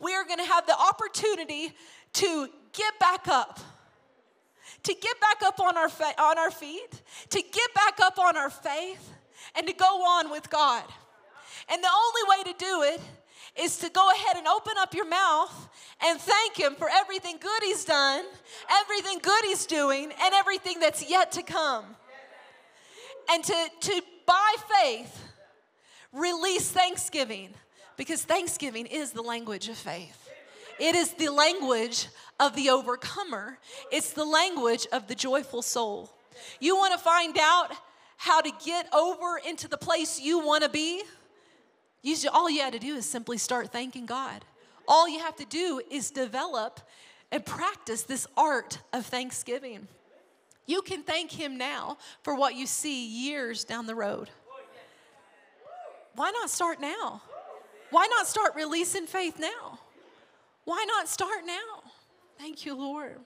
we are going to have the opportunity to get back up to get back up on our, on our feet, to get back up on our faith, and to go on with God. And the only way to do it is to go ahead and open up your mouth and thank Him for everything good He's done, everything good He's doing, and everything that's yet to come. And to, to by faith, release thanksgiving because thanksgiving is the language of faith. It is the language of the overcomer, it's the language of the joyful soul. You want to find out how to get over into the place you want to be, You all you had to do is simply start thanking God. All you have to do is develop and practice this art of thanksgiving. You can thank Him now for what you see years down the road. Why not start now? Why not start releasing faith now? Why not start now? Thank you, Lord.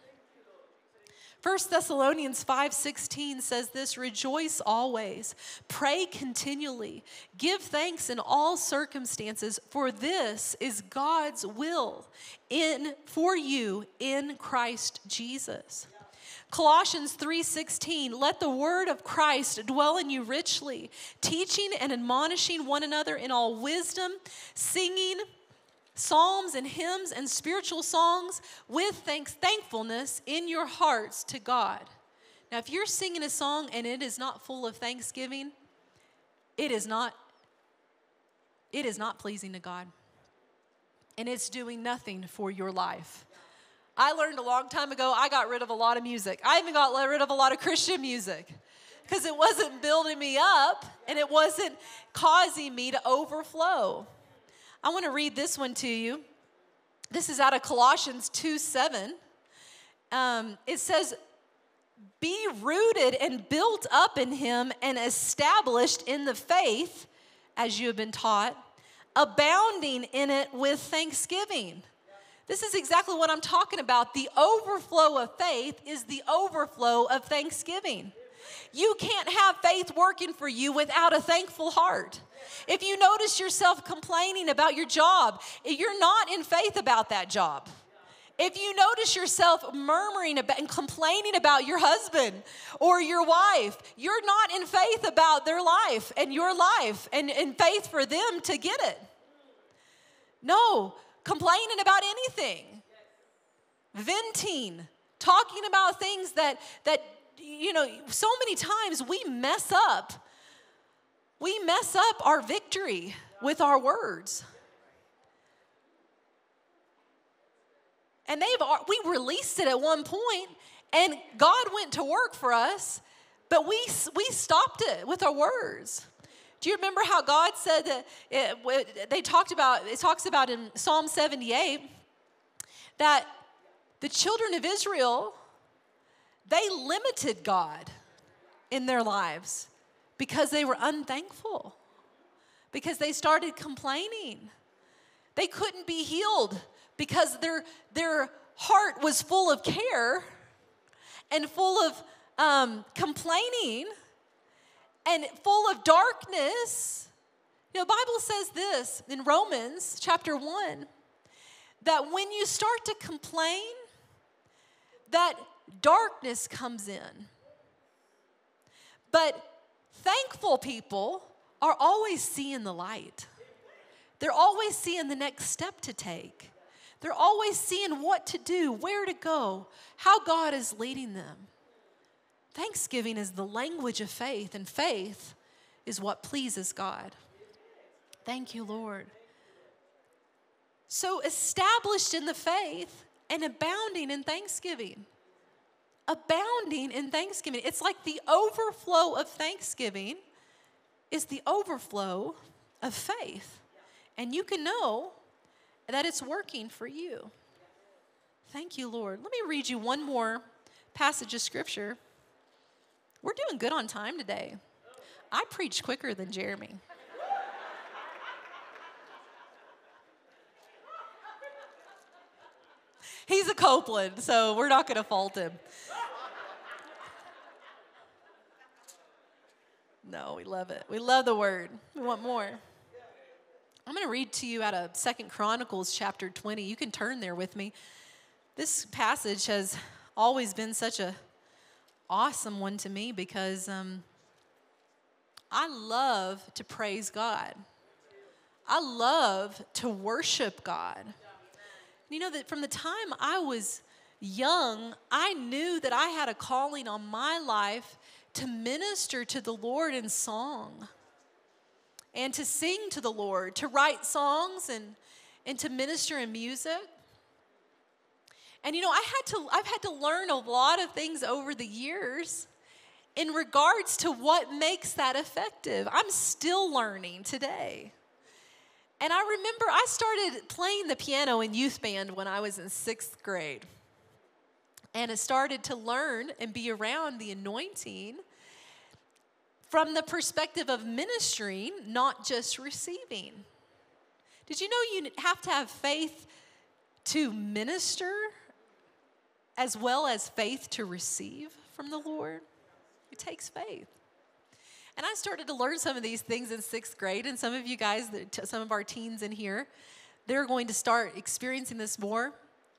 1 Thessalonians 5:16 says this, rejoice always, pray continually, give thanks in all circumstances, for this is God's will in for you in Christ Jesus. Colossians 3:16 Let the word of Christ dwell in you richly, teaching and admonishing one another in all wisdom, singing psalms and hymns and spiritual songs with thanks thankfulness in your hearts to God. Now if you're singing a song and it is not full of thanksgiving, it is not it is not pleasing to God. And it's doing nothing for your life. I learned a long time ago, I got rid of a lot of music. I even got rid of a lot of Christian music because it wasn't building me up and it wasn't causing me to overflow. I want to read this one to you. This is out of Colossians 2 7. Um, it says, Be rooted and built up in him and established in the faith as you have been taught, abounding in it with thanksgiving. This is exactly what I'm talking about. The overflow of faith is the overflow of thanksgiving. You can't have faith working for you without a thankful heart. If you notice yourself complaining about your job, you're not in faith about that job. If you notice yourself murmuring about and complaining about your husband or your wife, you're not in faith about their life and your life and in faith for them to get it. No, complaining about anything, venting, talking about things that, that you know, so many times we mess up we mess up our victory with our words. And they've we released it at one point, and God went to work for us, but we we stopped it with our words. Do you remember how God said that it, they talked about it talks about in Psalm 78 that the children of Israel they limited God in their lives because they were unthankful, because they started complaining. They couldn't be healed because their, their heart was full of care and full of um, complaining and full of darkness. You know, Bible says this in Romans chapter 1 that when you start to complain, that darkness comes in. But Thankful people are always seeing the light. They're always seeing the next step to take. They're always seeing what to do, where to go, how God is leading them. Thanksgiving is the language of faith, and faith is what pleases God. Thank you, Lord. So, established in the faith and abounding in thanksgiving abounding in thanksgiving. It's like the overflow of thanksgiving is the overflow of faith. And you can know that it's working for you. Thank you, Lord. Let me read you one more passage of scripture. We're doing good on time today. I preach quicker than Jeremy. He's a Copeland, so we're not going to fault him. No, we love it. We love the word. We want more. I'm going to read to you out of Second Chronicles chapter 20. You can turn there with me. This passage has always been such a awesome one to me because um, I love to praise God. I love to worship God. You know that from the time I was young, I knew that I had a calling on my life to minister to the Lord in song and to sing to the Lord, to write songs and, and to minister in music. And you know, I had to I've had to learn a lot of things over the years in regards to what makes that effective. I'm still learning today. And I remember I started playing the piano in youth band when I was in sixth grade. And I started to learn and be around the anointing from the perspective of ministering, not just receiving. Did you know you have to have faith to minister as well as faith to receive from the Lord? It takes faith. And I started to learn some of these things in sixth grade, and some of you guys, some of our teens in here, they're going to start experiencing this more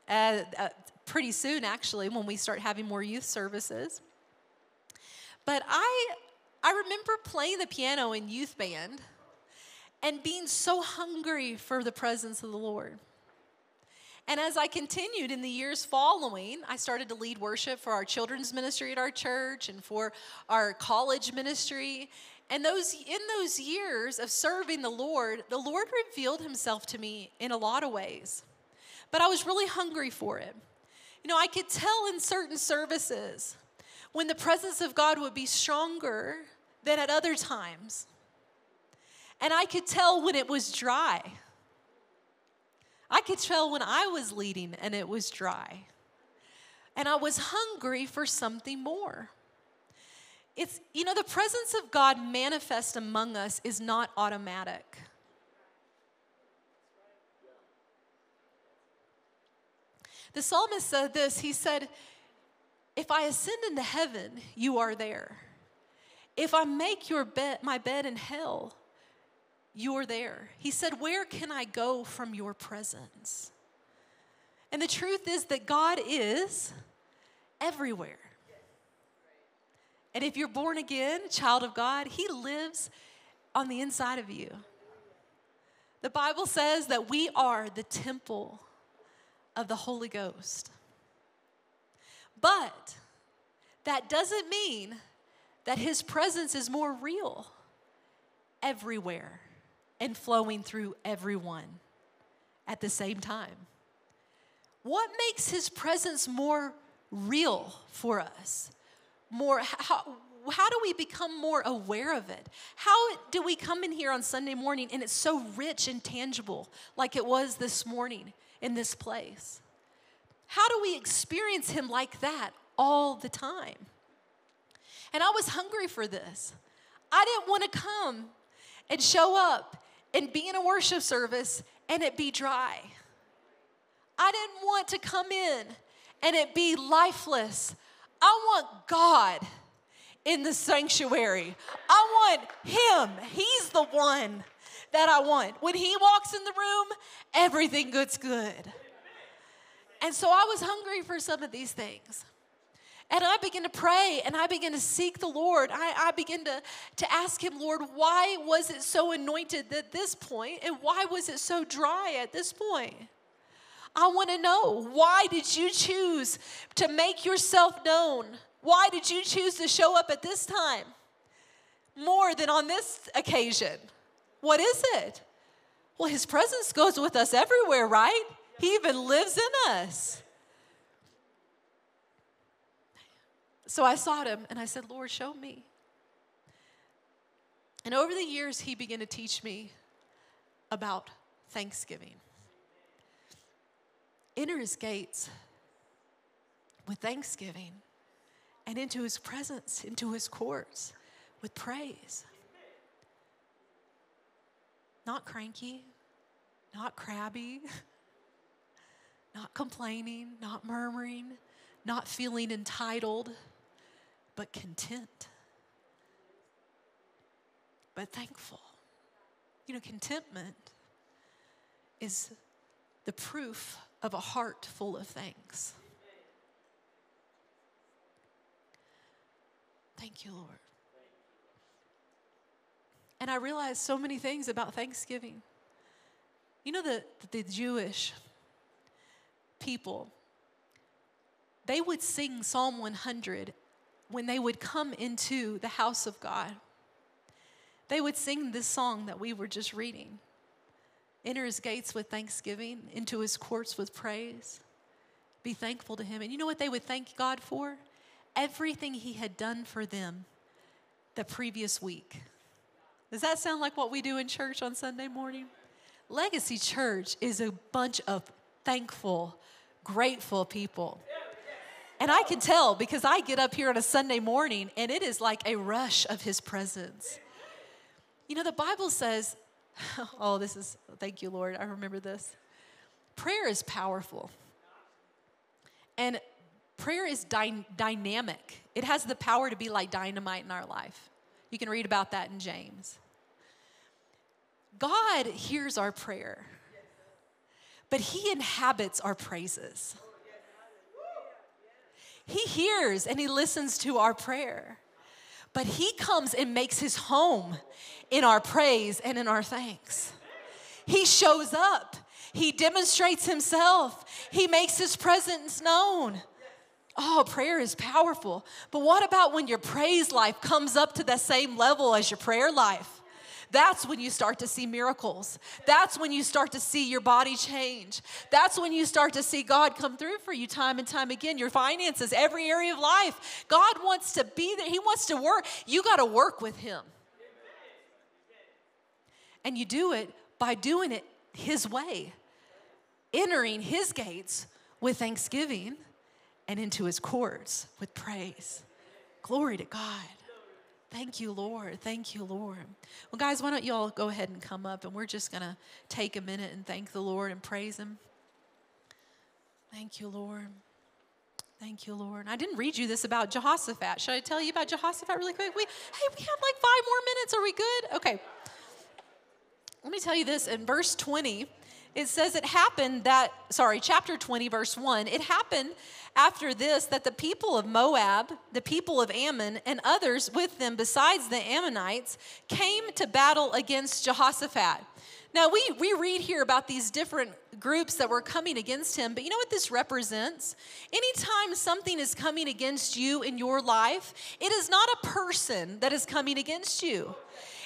uh, uh, pretty soon, actually, when we start having more youth services. But I, I remember playing the piano in youth band and being so hungry for the presence of the Lord. And as I continued in the years following, I started to lead worship for our children's ministry at our church and for our college ministry. And those in those years of serving the Lord, the Lord revealed himself to me in a lot of ways. But I was really hungry for it. You know, I could tell in certain services when the presence of God would be stronger than at other times. And I could tell when it was dry. I could tell when I was leading and it was dry. And I was hungry for something more. It's, you know, the presence of God manifest among us is not automatic. The psalmist said this He said, If I ascend into heaven, you are there. If I make your bed, my bed in hell, you're there. He said, Where can I go from your presence? And the truth is that God is everywhere. And if you're born again, child of God, He lives on the inside of you. The Bible says that we are the temple of the Holy Ghost. But that doesn't mean that His presence is more real everywhere and flowing through everyone at the same time. What makes his presence more real for us? More how, how do we become more aware of it? How do we come in here on Sunday morning and it's so rich and tangible like it was this morning in this place? How do we experience him like that all the time? And I was hungry for this. I didn't want to come and show up and be in a worship service and it be dry. I didn't want to come in and it be lifeless. I want God in the sanctuary. I want Him. He's the one that I want. When He walks in the room, everything gets good. And so I was hungry for some of these things. And I begin to pray and I begin to seek the Lord. I, I begin to, to ask Him, Lord, why was it so anointed at this point and why was it so dry at this point? I want to know why did you choose to make yourself known? Why did you choose to show up at this time more than on this occasion? What is it? Well, His presence goes with us everywhere, right? He even lives in us. So I sought him and I said, Lord, show me. And over the years, he began to teach me about thanksgiving. Enter his gates with thanksgiving and into his presence, into his courts with praise. Not cranky, not crabby, not complaining, not murmuring, not feeling entitled but content, but thankful. You know, contentment is the proof of a heart full of thanks. Thank you, Lord. And I realized so many things about Thanksgiving. You know, the, the Jewish people, they would sing Psalm 100 when they would come into the house of God, they would sing this song that we were just reading Enter his gates with thanksgiving, into his courts with praise. Be thankful to him. And you know what they would thank God for? Everything he had done for them the previous week. Does that sound like what we do in church on Sunday morning? Legacy Church is a bunch of thankful, grateful people. And I can tell because I get up here on a Sunday morning and it is like a rush of His presence. You know, the Bible says, oh, this is, thank you, Lord. I remember this. Prayer is powerful. And prayer is dy- dynamic, it has the power to be like dynamite in our life. You can read about that in James. God hears our prayer, but He inhabits our praises. He hears and He listens to our prayer, but He comes and makes His home in our praise and in our thanks. He shows up, He demonstrates Himself, He makes His presence known. Oh, prayer is powerful. But what about when your praise life comes up to the same level as your prayer life? That's when you start to see miracles. That's when you start to see your body change. That's when you start to see God come through for you time and time again. Your finances, every area of life. God wants to be there, He wants to work. You got to work with Him. And you do it by doing it His way, entering His gates with thanksgiving and into His courts with praise. Glory to God. Thank you, Lord. Thank you, Lord. Well, guys, why don't you all go ahead and come up and we're just going to take a minute and thank the Lord and praise Him. Thank you, Lord. Thank you, Lord. I didn't read you this about Jehoshaphat. Should I tell you about Jehoshaphat really quick? We, hey, we have like five more minutes. Are we good? Okay. Let me tell you this in verse 20 it says it happened that, sorry, chapter 20, verse 1, it happened after this that the people of Moab, the people of Ammon, and others with them besides the Ammonites came to battle against Jehoshaphat. Now, we, we read here about these different groups that were coming against him, but you know what this represents? Anytime something is coming against you in your life, it is not a person that is coming against you.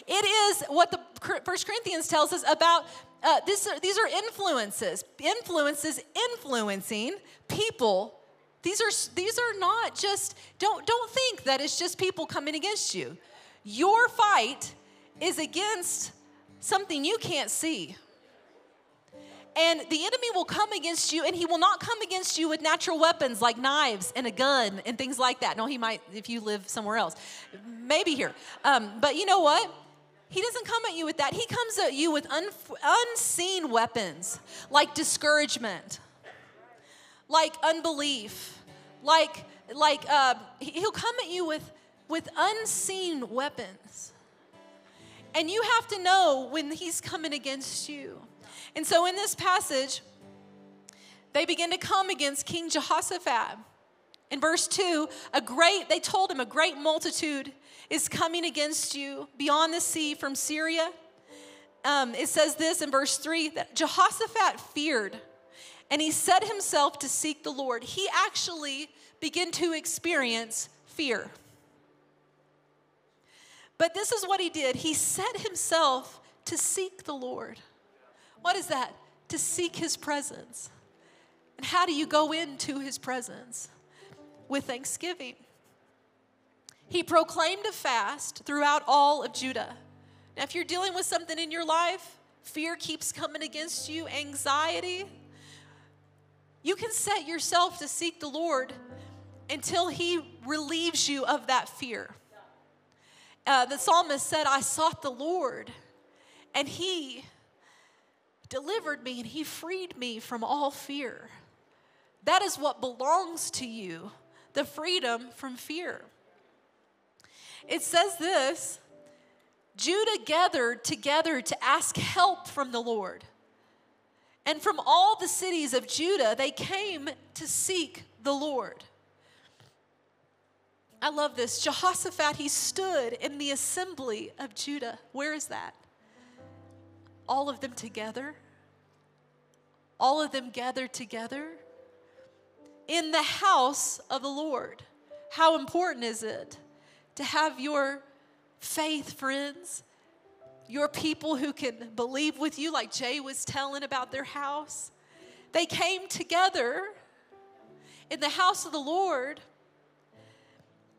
It is what the First Corinthians tells us about uh, this, these are influences. Influences influencing people. These are, these are not just, don't, don't think that it's just people coming against you. Your fight is against something you can't see. And the enemy will come against you, and he will not come against you with natural weapons like knives and a gun and things like that. No, he might if you live somewhere else, maybe here. Um, but you know what? He doesn't come at you with that. He comes at you with un- unseen weapons like discouragement, like unbelief, like like uh, he'll come at you with with unseen weapons. And you have to know when he's coming against you. And so in this passage, they begin to come against King Jehoshaphat. In verse 2, a great they told him a great multitude is coming against you beyond the sea from Syria. Um, it says this in verse 3 that Jehoshaphat feared and he set himself to seek the Lord. He actually began to experience fear. But this is what he did he set himself to seek the Lord. What is that? To seek his presence. And how do you go into his presence? With thanksgiving. He proclaimed a fast throughout all of Judah. Now, if you're dealing with something in your life, fear keeps coming against you, anxiety, you can set yourself to seek the Lord until He relieves you of that fear. Uh, the psalmist said, I sought the Lord, and He delivered me and He freed me from all fear. That is what belongs to you the freedom from fear. It says this Judah gathered together to ask help from the Lord. And from all the cities of Judah, they came to seek the Lord. I love this. Jehoshaphat, he stood in the assembly of Judah. Where is that? All of them together. All of them gathered together in the house of the Lord. How important is it? to have your faith friends, your people who can believe with you, like Jay was telling about their house. They came together in the house of the Lord.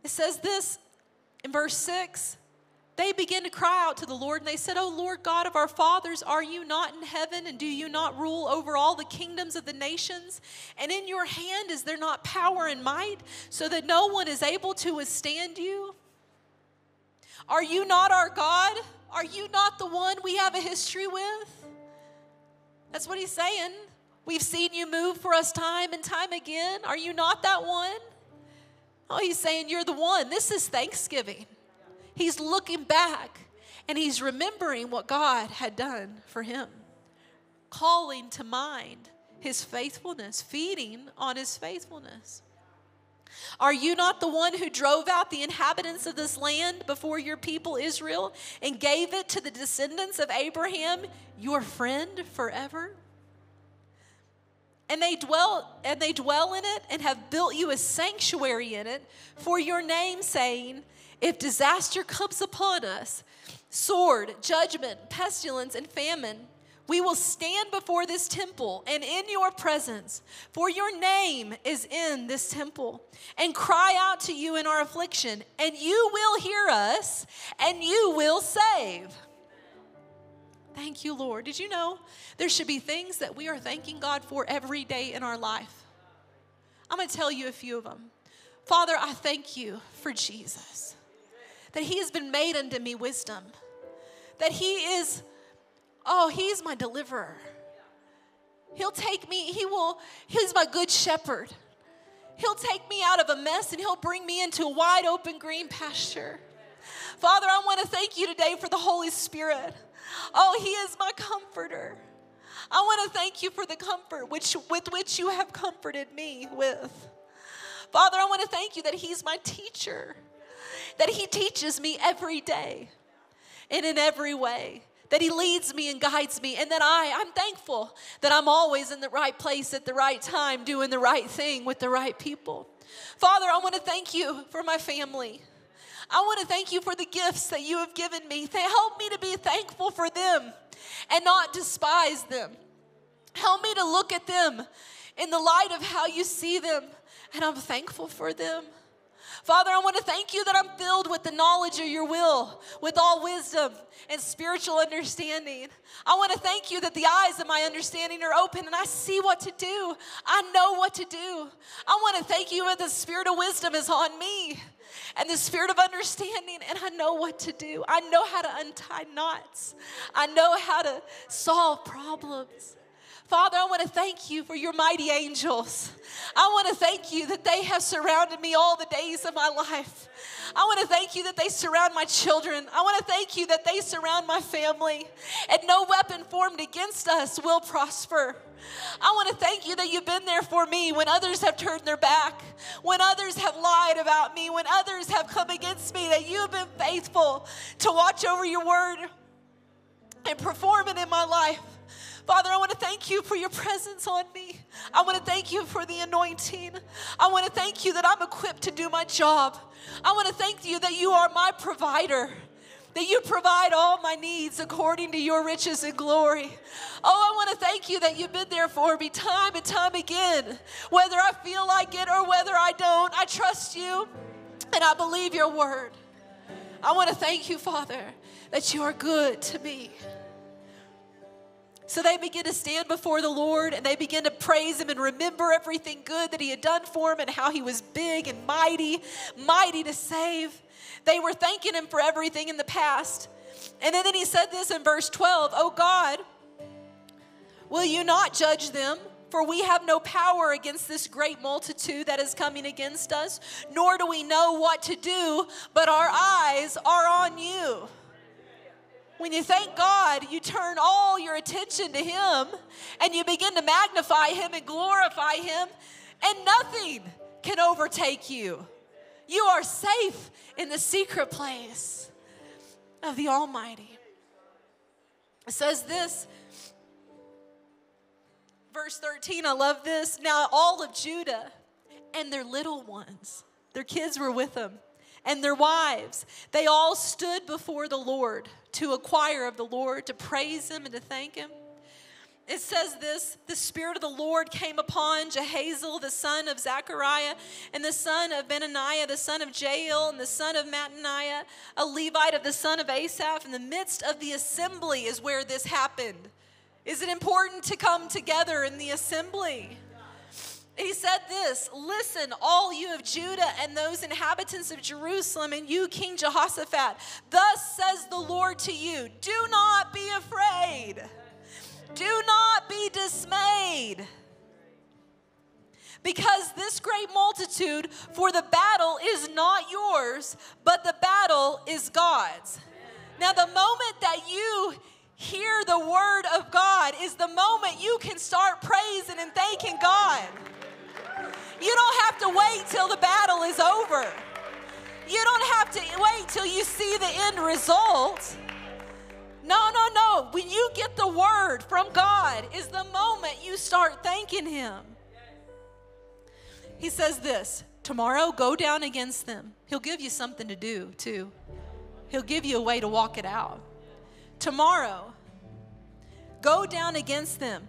It says this in verse 6 they began to cry out to the Lord and they said, Oh Lord God of our fathers, are you not in heaven and do you not rule over all the kingdoms of the nations? And in your hand is there not power and might so that no one is able to withstand you? Are you not our God? Are you not the one we have a history with? That's what he's saying. We've seen you move for us time and time again. Are you not that one? Oh, he's saying you're the one. This is Thanksgiving. He's looking back and he's remembering what God had done for him, calling to mind his faithfulness, feeding on his faithfulness. Are you not the one who drove out the inhabitants of this land before your people Israel and gave it to the descendants of Abraham, your friend forever? And they dwell and they dwell in it and have built you a sanctuary in it for your name saying, if disaster comes upon us, sword, judgment, pestilence and famine, we will stand before this temple and in your presence, for your name is in this temple, and cry out to you in our affliction, and you will hear us, and you will save. Thank you, Lord. Did you know there should be things that we are thanking God for every day in our life? I'm going to tell you a few of them. Father, I thank you for Jesus, that He has been made unto me wisdom, that He is Oh, he's my deliverer. He'll take me, he will, he's my good shepherd. He'll take me out of a mess and he'll bring me into a wide open green pasture. Father, I want to thank you today for the Holy Spirit. Oh, he is my comforter. I want to thank you for the comfort which, with which you have comforted me with. Father, I want to thank you that he's my teacher, that he teaches me every day and in every way that He leads me and guides me, and that I, I'm thankful that I'm always in the right place at the right time, doing the right thing with the right people. Father, I want to thank you for my family. I want to thank you for the gifts that you have given me. Help me to be thankful for them and not despise them. Help me to look at them in the light of how you see them, and I'm thankful for them. Father, I want to thank you that I'm filled with the knowledge of your will, with all wisdom and spiritual understanding. I want to thank you that the eyes of my understanding are open and I see what to do. I know what to do. I want to thank you that the spirit of wisdom is on me and the spirit of understanding, and I know what to do. I know how to untie knots, I know how to solve problems. Father, I want to thank you for your mighty angels. I want to thank you that they have surrounded me all the days of my life. I want to thank you that they surround my children. I want to thank you that they surround my family. And no weapon formed against us will prosper. I want to thank you that you've been there for me when others have turned their back, when others have lied about me, when others have come against me, that you have been faithful to watch over your word and perform it in my life. Father, I want to thank you for your presence on me. I want to thank you for the anointing. I want to thank you that I'm equipped to do my job. I want to thank you that you are my provider that you provide all my needs according to your riches and glory. Oh, I want to thank you that you've been there for me time and time again. Whether I feel like it or whether I don't, I trust you and I believe your word. I want to thank you, Father, that you are good to me. So they begin to stand before the Lord and they begin to praise Him and remember everything good that He had done for them and how He was big and mighty, mighty to save. They were thanking Him for everything in the past. And then, then He said this in verse 12 Oh God, will you not judge them? For we have no power against this great multitude that is coming against us, nor do we know what to do, but our eyes are on you. When you thank God, you turn all your attention to Him and you begin to magnify Him and glorify Him, and nothing can overtake you. You are safe in the secret place of the Almighty. It says this, verse 13, I love this. Now, all of Judah and their little ones, their kids were with them and their wives. They all stood before the Lord to acquire of the Lord, to praise Him and to thank Him. it says this the Spirit of the Lord came upon Jahaziel, the son of Zechariah, and the son of Benaniah, the son of Jael, and the son of Mattaniah, a Levite of the son of Asaph. In the midst of the assembly is where this happened. Is it important to come together in the assembly? He said this Listen, all you of Judah and those inhabitants of Jerusalem, and you, King Jehoshaphat, thus says the Lord to you Do not be afraid, do not be dismayed. Because this great multitude, for the battle is not yours, but the battle is God's. Now, the moment that you hear the word of God is the moment you can start praising and thanking God. Wait till the battle is over. You don't have to wait till you see the end result. No, no, no. When you get the word from God, is the moment you start thanking Him. He says this tomorrow, go down against them. He'll give you something to do, too. He'll give you a way to walk it out. Tomorrow, go down against them.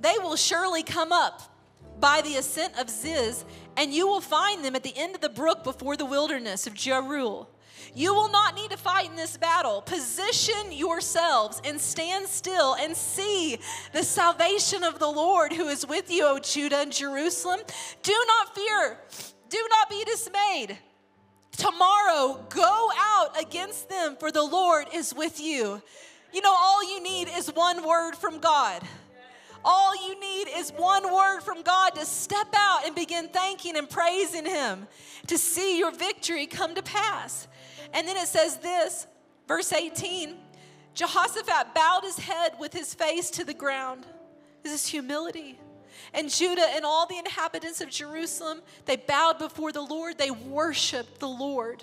They will surely come up by the ascent of Ziz, and you will find them at the end of the brook before the wilderness of Jeruel. You will not need to fight in this battle. Position yourselves and stand still and see the salvation of the Lord who is with you, O Judah and Jerusalem. Do not fear, do not be dismayed. Tomorrow, go out against them, for the Lord is with you. You know, all you need is one word from God. All you need is one word from God to step out and begin thanking and praising Him to see your victory come to pass. And then it says this, verse 18 Jehoshaphat bowed his head with his face to the ground. This is humility. And Judah and all the inhabitants of Jerusalem, they bowed before the Lord, they worshiped the Lord.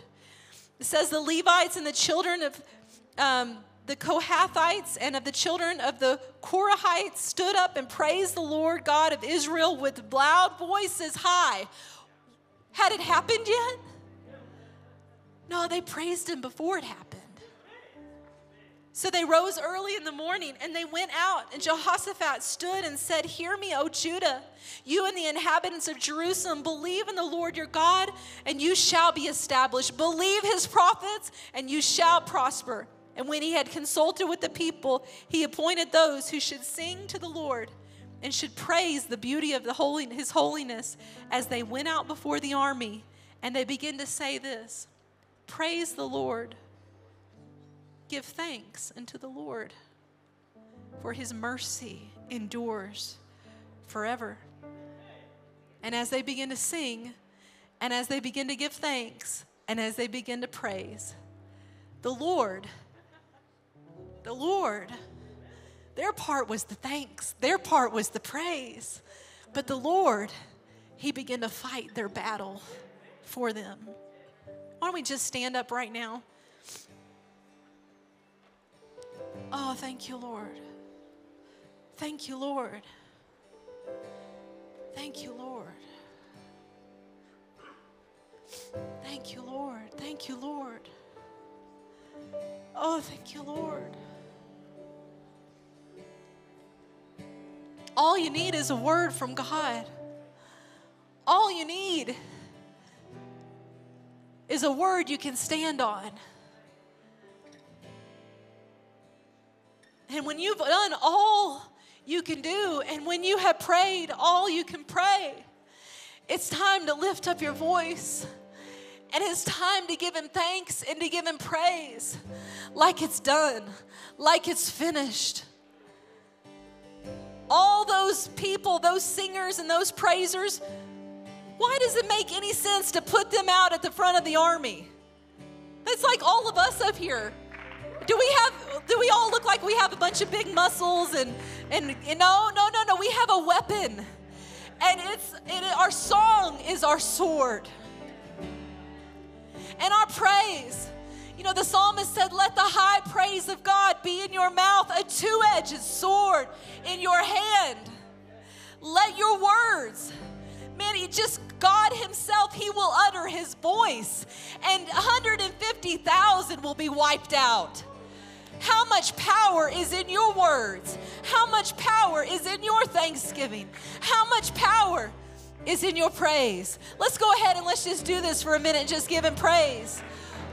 It says the Levites and the children of um, the Kohathites and of the children of the Korahites stood up and praised the Lord God of Israel with loud voices high. Had it happened yet? No, they praised him before it happened. So they rose early in the morning and they went out, and Jehoshaphat stood and said, Hear me, O Judah, you and the inhabitants of Jerusalem, believe in the Lord your God, and you shall be established. Believe his prophets, and you shall prosper. And when he had consulted with the people, he appointed those who should sing to the Lord and should praise the beauty of the holy, his holiness as they went out before the army. And they begin to say this Praise the Lord. Give thanks unto the Lord, for his mercy endures forever. And as they begin to sing, and as they begin to give thanks, and as they begin to praise, the Lord the Lord. Their part was the thanks, their part was the praise. But the Lord, He began to fight their battle for them. Why don't we just stand up right now? Oh, thank you, Lord. Thank you, Lord. Thank you, Lord. Thank you, Lord. Thank you, Lord. Oh, thank you, Lord. All you need is a word from God. All you need is a word you can stand on. And when you've done all you can do, and when you have prayed all you can pray, it's time to lift up your voice. And it's time to give him thanks and to give him praise like it's done, like it's finished all those people, those singers and those praisers, why does it make any sense to put them out at the front of the army? It's like all of us up here. Do we have do we all look like we have a bunch of big muscles and and, no no no no we have a weapon. And it's it, our song is our sword. And our praise you know, the psalmist said, Let the high praise of God be in your mouth, a two edged sword in your hand. Let your words, man, he just, God Himself, He will utter His voice, and 150,000 will be wiped out. How much power is in your words? How much power is in your thanksgiving? How much power is in your praise? Let's go ahead and let's just do this for a minute, and just give him praise.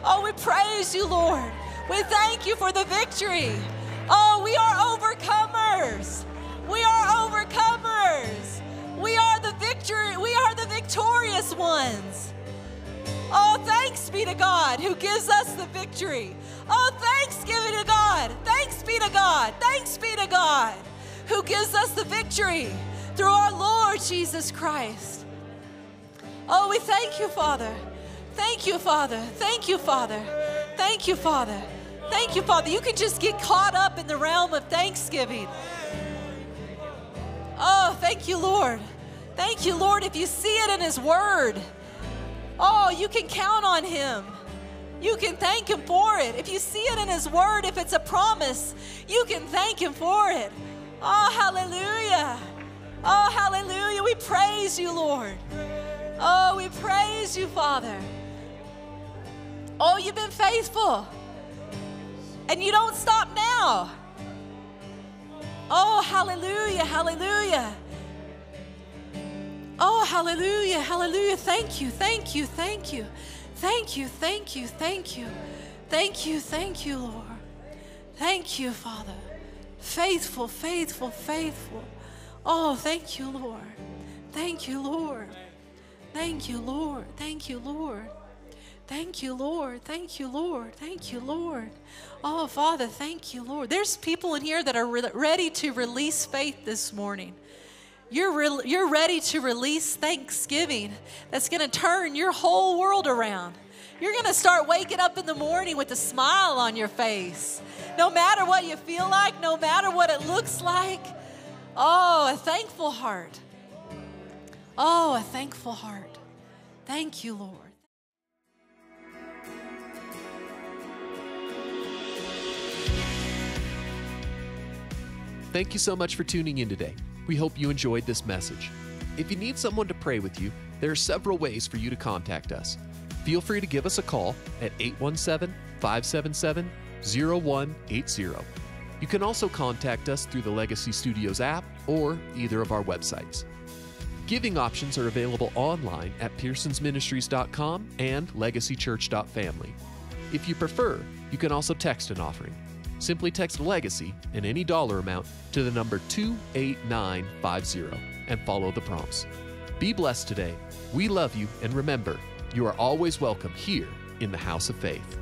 Oh, we praise you, Lord. We thank you for the victory. Oh, we are overcomers. We are overcomers. We are the victory. We are the victorious ones. Oh, thanks be to God who gives us the victory. Oh, thanks be to God. Thanks be to God. Thanks be to God who gives us the victory through our Lord Jesus Christ. Oh, we thank you, Father. Thank you, Father. Thank you, Father. Thank you, Father. Thank you, Father. You can just get caught up in the realm of thanksgiving. Oh, thank you, Lord. Thank you, Lord. If you see it in His Word, oh, you can count on Him. You can thank Him for it. If you see it in His Word, if it's a promise, you can thank Him for it. Oh, hallelujah. Oh, hallelujah. We praise you, Lord. Oh, we praise you, Father. Oh, you've been faithful. And you don't stop now. Oh, hallelujah, hallelujah. Oh, hallelujah, hallelujah. Thank you, thank you, thank you. Thank you, thank you, thank you. Thank you, thank you, Lord. Thank you, Father. Faithful, faithful, faithful. Oh, thank you, Lord. Thank you, Lord. Thank you, Lord. Thank you, Lord. Thank you, Lord. Thank you, Lord. Thank you, Lord. Oh, Father, thank you, Lord. There's people in here that are re- ready to release faith this morning. You're, re- you're ready to release thanksgiving that's going to turn your whole world around. You're going to start waking up in the morning with a smile on your face. No matter what you feel like, no matter what it looks like. Oh, a thankful heart. Oh, a thankful heart. Thank you, Lord. Thank you so much for tuning in today. We hope you enjoyed this message. If you need someone to pray with you, there are several ways for you to contact us. Feel free to give us a call at 817 577 0180. You can also contact us through the Legacy Studios app or either of our websites. Giving options are available online at pearsonsministries.com and legacychurch.family. If you prefer, you can also text an offering. Simply text Legacy and any dollar amount to the number 28950 and follow the prompts. Be blessed today. We love you, and remember, you are always welcome here in the House of Faith.